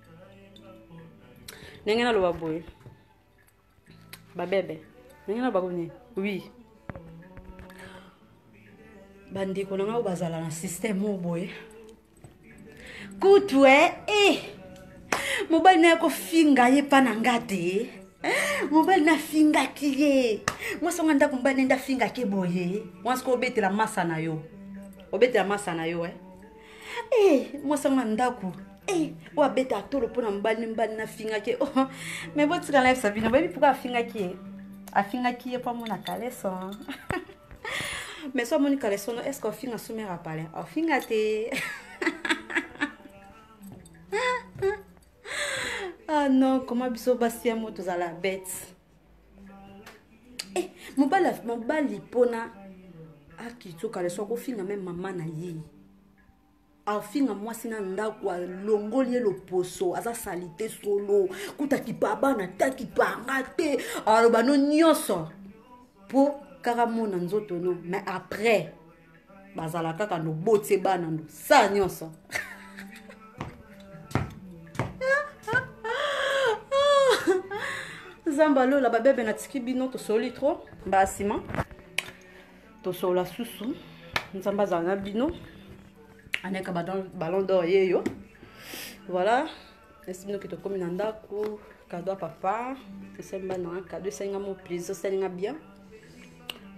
Speaker 1: ndenge naloba boye babebe ndenge naloba boye nini oui bandeko na ngai bazala na systeme oyo boye kutu e eh, mobali na ye kofinga ye mpa na nga te mobali nafingaki ye mwasi yango ndako mobali nende afingaki boye mwasi ko obetela masa na yo obetela masa na yo e eh? Hey, eh, mwasi yango ya ndako hey, eh, oyo abeta atolo mpo na mobali ne mobali nafingaki ye oh, mai botika na yebisa bino bayebi mpoka afingaki ye afingaki ye mpo amona kaleso mais so amoni kalesono est ce que ofinga sumera pale ofinga te ah non koma biso basi ya mo tozala bete eh, mobali mobali mpona akitsoka leso akofinga meme mama na ye afinga mwasi na ndako alongoli ye loposo aza salite solo kuta kipaba na ta kipanga te aloba no nyonso mpo kaka mona nzoto no mais après bazala kaka ndo botse bana ndo saa nyonso zamba lola babebe natiki bino tosoli tro mbaa nsima tosola susu nzambe azala na bino aneka ballon d'or yeyo voilà esi bino ke tokomi na ndako kado ya papa tosali bana na kado esali nga mo plaisir esali nga bien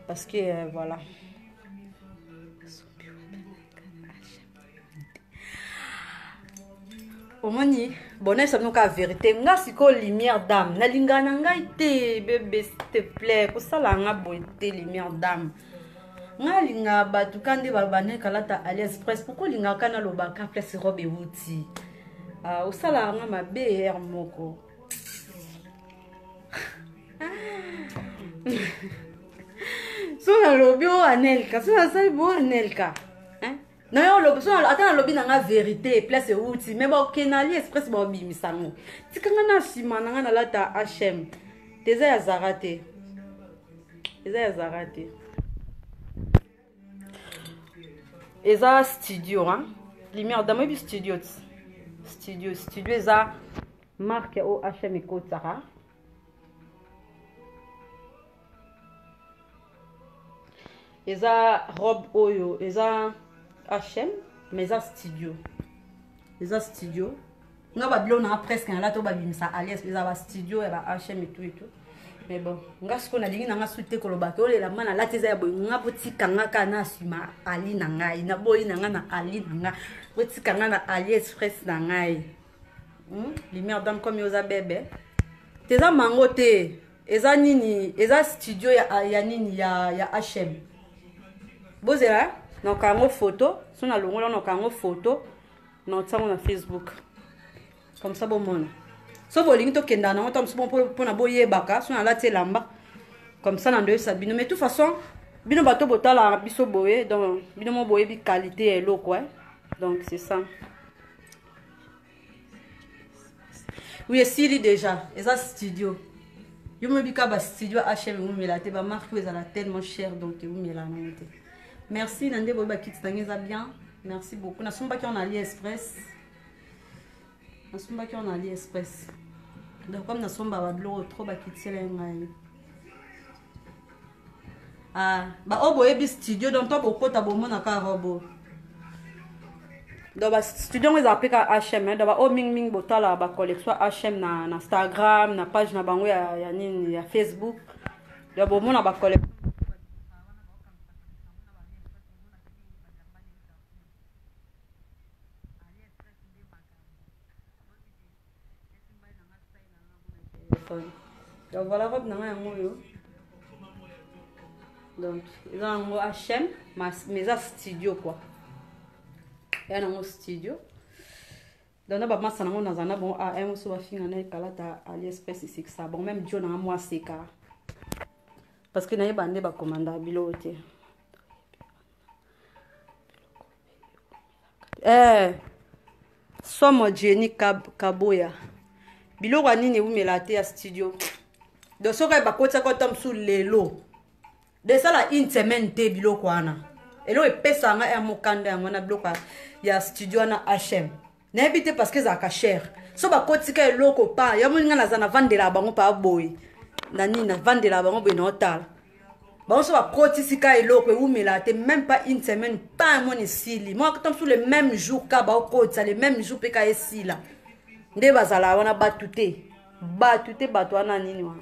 Speaker 1: parce que euh, voilà omoni bonesa bino kaka verité nga sikoyo lumière dame nalingaa na ngai te bebe te plaît kosala nga boye te lumière dame nga alinga bato ka nde babandaki kalata alias presse pourkoi olingaka ka naloba ka place robe ewuti uh, osalaka nga mabe er moko so nalobi o anelka so nasali bo anelka na yo olobi so ata nalobi na nga verité place euti mais bakokende na aliexpress babimisa yango tika nga na nsima na nga nalata hm te eza ya zara te eza ya zara te eza studio hein? lumière dama oyebi studio ti studio studio eza marke oyo hm ekotisaka eza robe oyo eza hm mais eza studio eza studio nga babilo nanga presque nalati oyo babimisa alias eza bastudio ya ba hm etu etu mais bon nga sikoyo nalingi nanga su te koloba te olela ma nalati eza ya boye nga botika nga kaka na nsima ali na ngai naboyi na nga na ali na nga botika nga na ali express na ngai hmm? lumière dame comme oza bebe teza mango te eza nini eza studio ya, ya nini ya, ya hm bozela naoka yango foto so nalongola naoka yango foto naotiango na facebook comme ça bomona so bolingi tokenda nango ntango mosusu mpona boyebaka so nalati elamba comme ça na ndoyebisa bino mais tout façon bino bato botalaka biso boye donc bino mo boyebi qualité ya eloko eh? donc c'est ça oui esili déjà eza studio yo moyebi ka bastudio hm eumela te bamarke oyo ezala tellement cher donc eumela nango te merci na nde boyebi bakiti nange eza bien merci beaucoup nasombaki yango na ali express nasombaki yango na ali express donc comme nasomba babiloko trop bakitisela ye ngai ah, baoyo boyebi studio donc to bokota bomonaka robo donc bastudio yango ezala mpe ka hm donc baoyo mingimingi botala bacollection hm na, na instagram na page na bango ya, ya nini ya facebook donc bomona bacollection donc voilà robe na ngai yango oyo donc eza yango hm mais eza studio kua eya nango studio donc na bamasa nango naza na bon am mosusu bafinga na ekalata aliespèce esikisa bon meme dio nanga mwa seka parce que nayeba nde bakomanda biloko te eh, somo jenny Kab kaboya biloko ya nini ewumela te ya studio donc soki aye bakotisaka ata mosusu lelo desala une semaine te biloko wana eloko epesaka ngai ya mokanda yango wana biloko ya studio wana hm nayebi te parceke ezalaka chere so bakotika eloko pa ya moni ngai naza navandelaka bango pa boye na nini navandelaka bango boye naotala bango so bakotisi ka eloko ewumelaka te même pas une semaine pa moni esili mokata mosusu le même jour ka baokotisa le même jour mpe ka esila nde bazalaka wana bato te bato te bato wana nini wana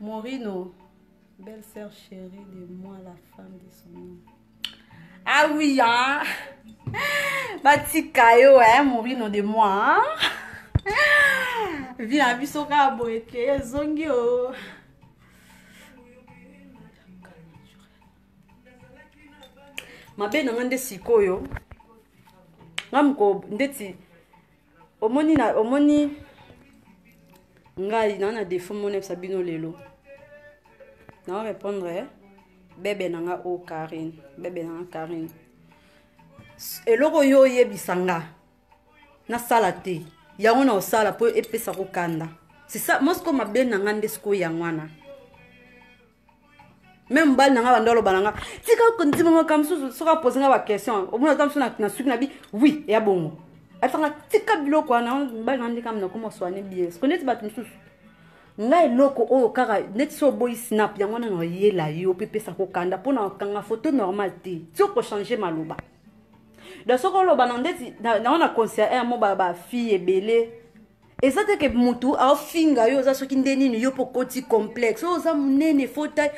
Speaker 1: Morino, belle sœur chérie de moi, la femme de son nom. Ah oui, hein? Batika yo, hein, Morino de moi, hein? Vie na biso kaka boye te, ezongi o. Oh. mabe na nga nde sikoyo nga moko ndeti omoni na omoni ngai naa na defo monepesa bino lelo nao répondre eh? bebe na nga o oh, karine bebe na nga karine eloko yo oyebisa nga nasala te yango na osala mpo epesa kokanda c'est ça moi sikoyo mabe na nga nde sikoyo yango wana meme mobali na ngai banda oloba na ngai tika kondima makambo mosusu soki apose ngai baquestion omona ata mosusu na suki na bi wi ya bongo atanga tika biloko wana mobali na ndikami na koma soane bie siko neti bato mosusu ngai eloko oyo kaka neti so oboyi snap yango wana naoyela yo mpe pesa kokanda mpo nakanga foto normal te ti okochange maloba da soki oloba na ndeti nango na concert mo bafille ebele eza te ke motu afinga yo oza soki nde nini yo mpo okoti complexe oyo oza monene fota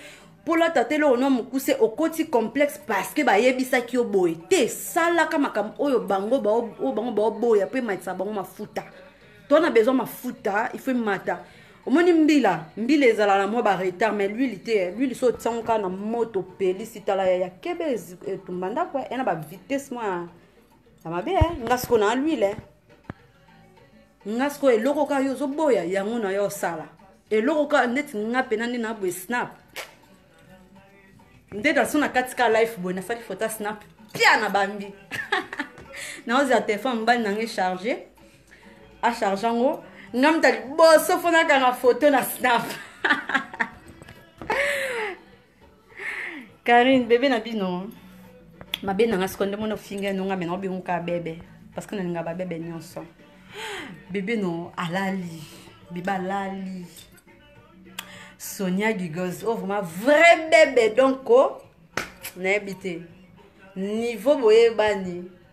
Speaker 1: polata te eloko nwa mokuse okoti complexe parceke bayebisaki yo boye te salaka makambo oyo bango oyo bango baoboya mpo ematisa bango mafuta to na besoin mafuta ifo emata omoni mbila mbila ezala na mwa baretard mai lwili te lwili so otiango kaka na moto pelisi tala ya kebe etumba ndako ena bavitesse mwa ya mabe eh? nga siko na lwile nga sikoyo eloko kaka yo ozoboya yango na yo osala eloko kaka neti nga mpena nde na boye snap nde naso na kati ka life boye nasali foto ya snap pia na bambi naozela telefone mobali na ngai charge acharge yango nga mta liboso fo nakanga foto na snap Karine bebe na bino mabe nanga sikoyo nde mona ofinga eno nga mena obenguka bebe parce que nalinga babebe nyonso bebe no alali bebe alali sonia gigos o oh, vraiment vrai bebe donc o oh, nayebi te niveau boyebani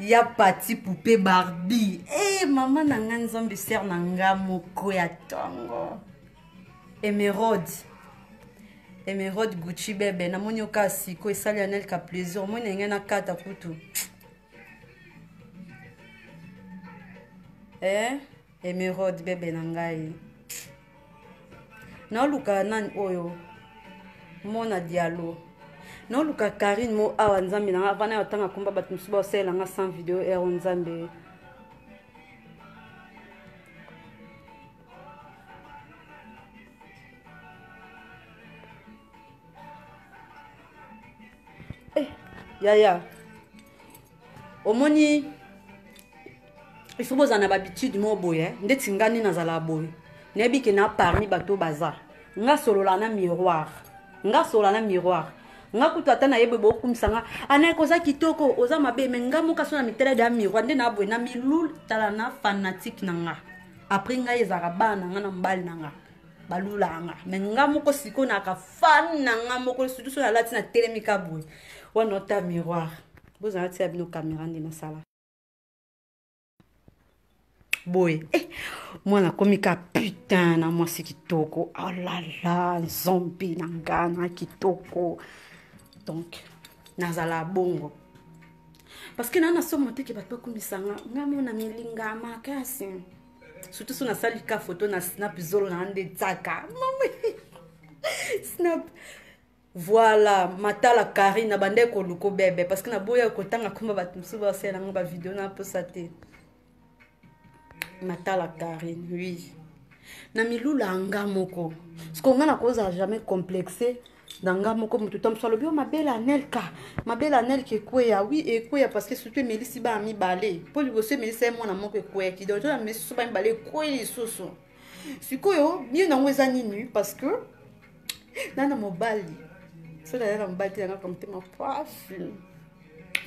Speaker 1: ya pati poupe barbie e eh, mama na nga nzambe ser na nga moko ya ntongo emerode emerode gucci bebe namoni okaa siko esali anelka plaisir omoni yangai nakata kutu eh? Emeraude bebe na ngai naoluka nani oyo mona dialo naoluka karine mo awa nzambe na ngai vana yatanga komba bato mosusu baosalela nga sans video ero nzambe eh, yaya omoni il faut bozala na babitude moko boye eh. ndeti nga nde nazalaka boye nayebi ke na parmi bato baza nga solola na miroir nga solola na miroir nga kutu ata nayebwe bokumisa nga anayeke oza kitoko oza mabe me nga moka so na mitala da miroir nde nabwe na milul tala na fanatique na nga apres ngai ezalaka bana na nga na mobali na nga balulaka nga me nga moko sikoyo naka fan na nga moko sutu so nalati na telemi ka boye wana ota miroir boza na tia bino kamera nde nasala boye eh, mwana akomi ka putain na mwasi kitoko alala oh zombi na nga na kitoko donc nazala bongo parce que naa na somo te ke bato bakumisa nga nga mona milinga makasi surtout so nasali ka foto na snap zolo na nde tsaka snap Voilà, matala Carine na bandai koluko bebe parce que na boya kotanga komba bato mosusu basala yango ba video na posa te. Matala Carine, oui. Na milula anga moko. Siko nga na koza jamais complexé na nga moko moto ta mosu alobi o oh, mabele anelka mabele anelka ekweya wi ekweya parce que surtout emelisi bana mibale mpo liboso emelisa ye mwana moko ekweyaki donc tona misusu bana mibale ekwei lisusu sikoyo bien yango eza nini parce que nana mobali soki naza na mobali te nangaka motema pasi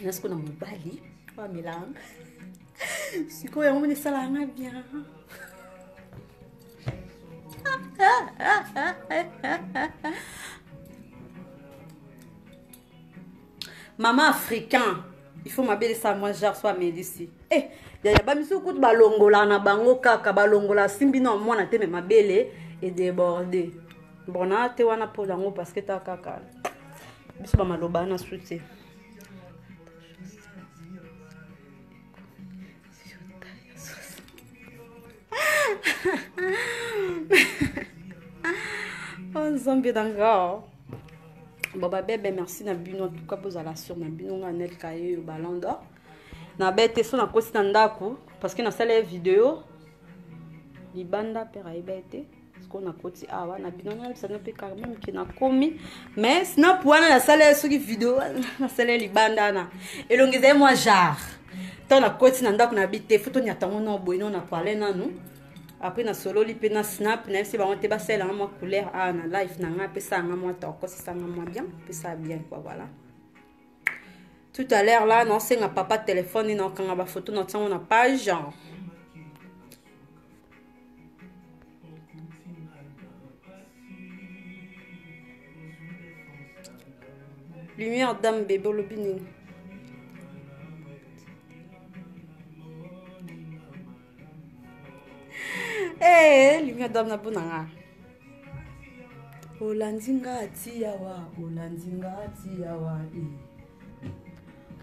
Speaker 1: na siko na mobali bamelanga sikoyo yango moni esalaka nga bien mama africain il faut mabele sa mwa jar so amelisi e eh, yaya bamisusu kutu balongola na bango kaka balongola asimbi na mwana te me mabele edeborde bona te wana mpo yango parceke ta kaka biso bamaloba na su te oh nzambe na nga bon babebe merci na bino antuka bozala sur na bino nga nelka ye yo balondor na be te so nakosi na ndako parce que nasala ye video libanda pere ayeba ye te sikoyo nakoti awa na bino nayebisa na mpe kaka meme ke nakomi mais snap wana nasala ye soki video nasala ye libanda wana elongi ezali mwa genre ntango nakoti na ndako na bi te fo tonyata yango no boye no na pale nanu apres nasololi mpe na snap nayebisi bango te basalela nga mwa couleur awa na life na ngai apesa yanga mwa torkosisa nga mwa bien pesa bien kua voilà tout à l'heure là naosenga papa telefone naokanga bafoto na ntango na page lumière dame bebe olobi nini ee eh, lumière dame na mpona nga olandi nga atiyawa olandi nga atiyawa ee eh.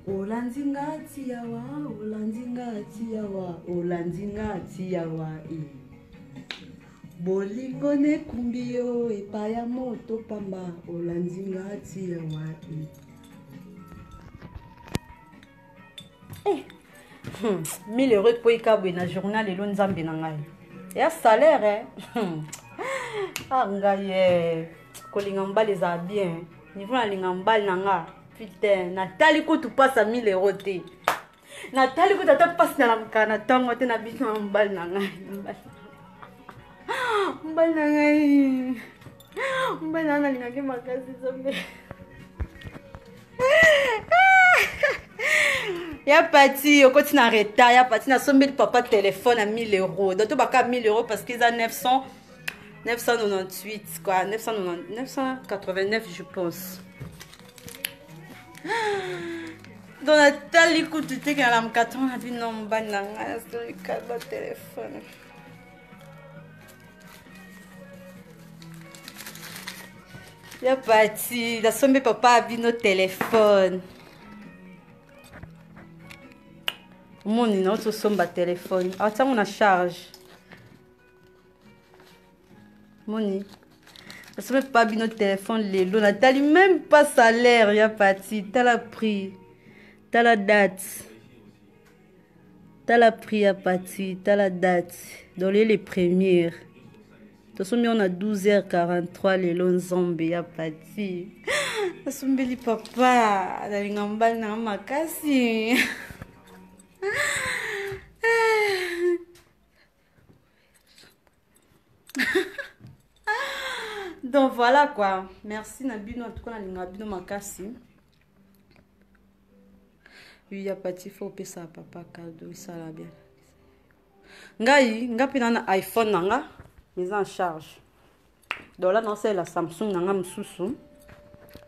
Speaker 1: olandi nga tiyawa olandi nga tiyawa olandi nga tiyawa e eh. bolingo nekumbi yo epa ya moto pamba olandi nga tiyawa e eh. hey. Eh. hmm. mille euro ekwei kabwe na journal elo nzambe na ngai ya salaire eh. hmm. ah ngai ye eh. kolinga mobali ezala bien niveau nalinga mobali na nga putain natali kutu mpasa 1000 euro te natali kutu ata mpasi nalamukaka na ntango te na bino na mobali na ngai mobali na ngai mobali na ngai nalingaki makasi zombe ya pati okoti na retard ya pati nasombeli papa telefone ya 1000 euro doto baka 1000 euro parce que eza 900 998 quoi 989 je pense donc natali kutu te ke nalamuka ntongo na bino mobali na ngai nasolika ba telefone ya pati nasombi papa bino telefone omoni na ososomba telefone awa ntango na charge moni nasome pa bino telefone lelo natali meme pas salaire ya pati tala prix tala date tala prix ya pati tala date donc lelo le première tosomi yango na 12h43 lelo nzambe ya pati nasombeli papa nalinga mobali na makasi donc voilà quoi merci na bino en tout cas nalingaka bino makasi wi ya pati fo opesa papa kado esala bien ngai nga mpe na na iphone na nga eza en charge donc là naosalela samsung na nga mosusu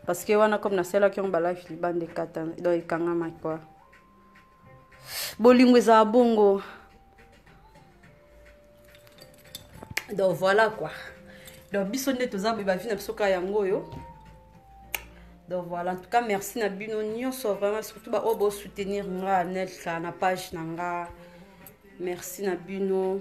Speaker 1: parce que wana comme nasalelaki yango balife libanda ekata donc ekangamaki kua bolingo ezala bongo donc voilà quoi donc biso nde toza boye bavi na biso kaka yango oyo donc voilà en tout cas merci na bino nyonso vraiment surtout baoyo bosoutenir nga nelka na page na nga merci na bino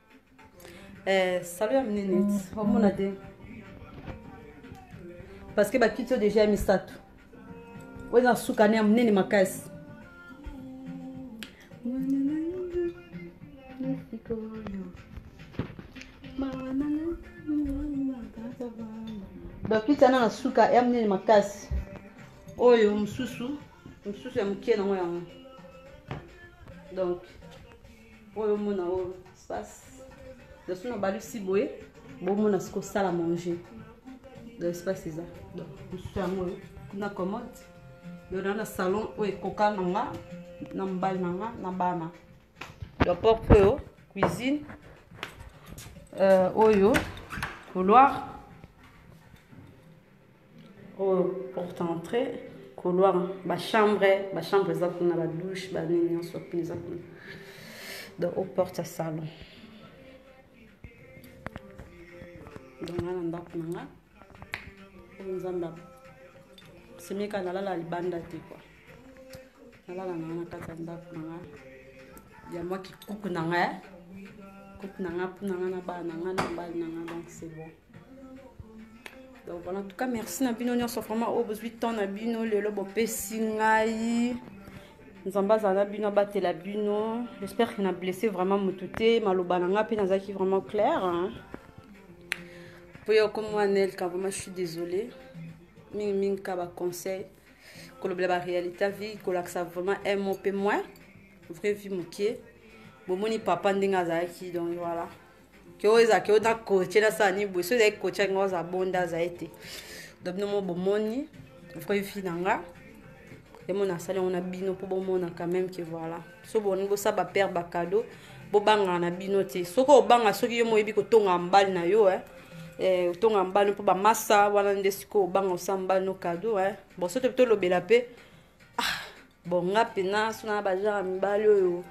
Speaker 1: Eh, salut ya minene mm. omona te parce que bakiti oyo deja ya misato oyo eza suka ne ya monene makasi bakiti ana na suka ya monene makasi oyo mosusu mosusu ya mokie nango yango donc oyo omona oyo spas dasu na balusi boye bomona sikosala manger donc espace eza donc mosusu yango oyo kuna commode donc na na salon oyo ekoka na nga na mobali na nga na bana donc porte oyo cuisine euh, oyo couloir oyo porte entrée couloir bachambre bachambre eza kuna badouche banini nyonso kuna eza kuna donc o porte ya salon donc nga na ndako na nga oyo nzambe semeka nalala libanda te kua nalala na nga na kati ya ndako na nga ya mwa kikuku na nga eh. coupe na nga mpo na nga na bana na nga na mobali na nga donc c'est bon donc voilà en tout cas merci na bino nyonso vraiment oyo bozwi temps na bino lelo bopesi ngai nzambe azala na bino abatela bino j'espère que na blesse vraiment motu te maloba na ngai mpe nazalaki vraiment clair mpo yo komo anelka vraiment je suis désolé mingimingi ka baconseil kolobela baréalité ya vie kolakisa vraiment un mot mpe moins vrai vie mokie bomoni papa ndenge azalaki donc voilà ke oyo ezalaki oyo na coache nasala ni boye soki ezalaki coache yango aza bonda aza ye te donc bino mo bomoni vrai vie na nga yango nasali yango na bino mpo bomona quand même ke voilà so boni bosala bapere bacado bobangaka na bino te soki obanga soki yo moyebi kotonga mbali na yo eh, eh, otonga mbali mpo bamasa wana nde sikoyo obanga osala mbali no kado eh. bon so tobi tolobela mpe ah, bon nga mpena sona na bajara mibali oyo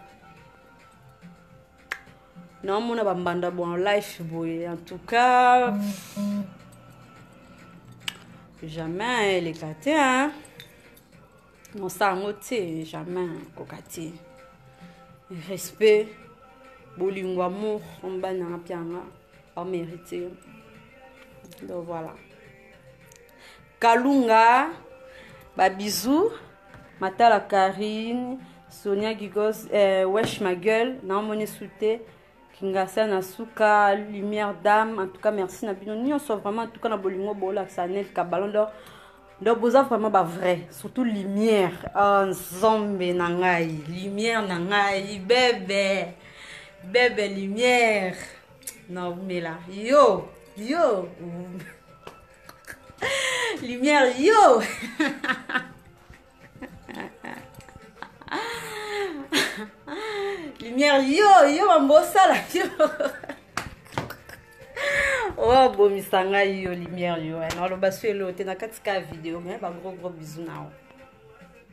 Speaker 1: naomona bambanda bo en life boye en tout cas jamais eleka te hein? mosala yango te jamais koka te respect bolingo amour mobali nanga mpianga bamérite donc voilà kalunga ba bisous matala karine sonia gigos eh, wesh ma gueule naomoni su te kingasa na suka lumière dame en tout cas merci na bino nyonso vraiment en tout cas na bolingo bolakisa nel kabalon dor donc boza vraiment ba vrai surtout lumière oh, nzambe na ngai lumière na ngai bebe bebe lumière naomela yo yo lumière yo lumière yo yo mambo osala yo oyo abomisa ngai yo lumière yo naloba so eloo te na kati ka video me bagro gro bizu na yo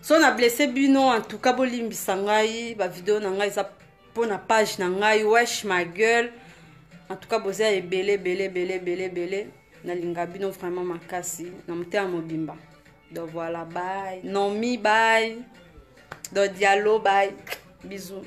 Speaker 1: so na blesse bino en tout cas bolimbisa ngai ba video na ngai eza mpo na page na ngai wesh ma gueule en tout cas boza ebele ebele ebele ebele ebele nalinga bino vraiment makasi na motema mobimba donc voilà bye nomi bye donc dialo bye bisous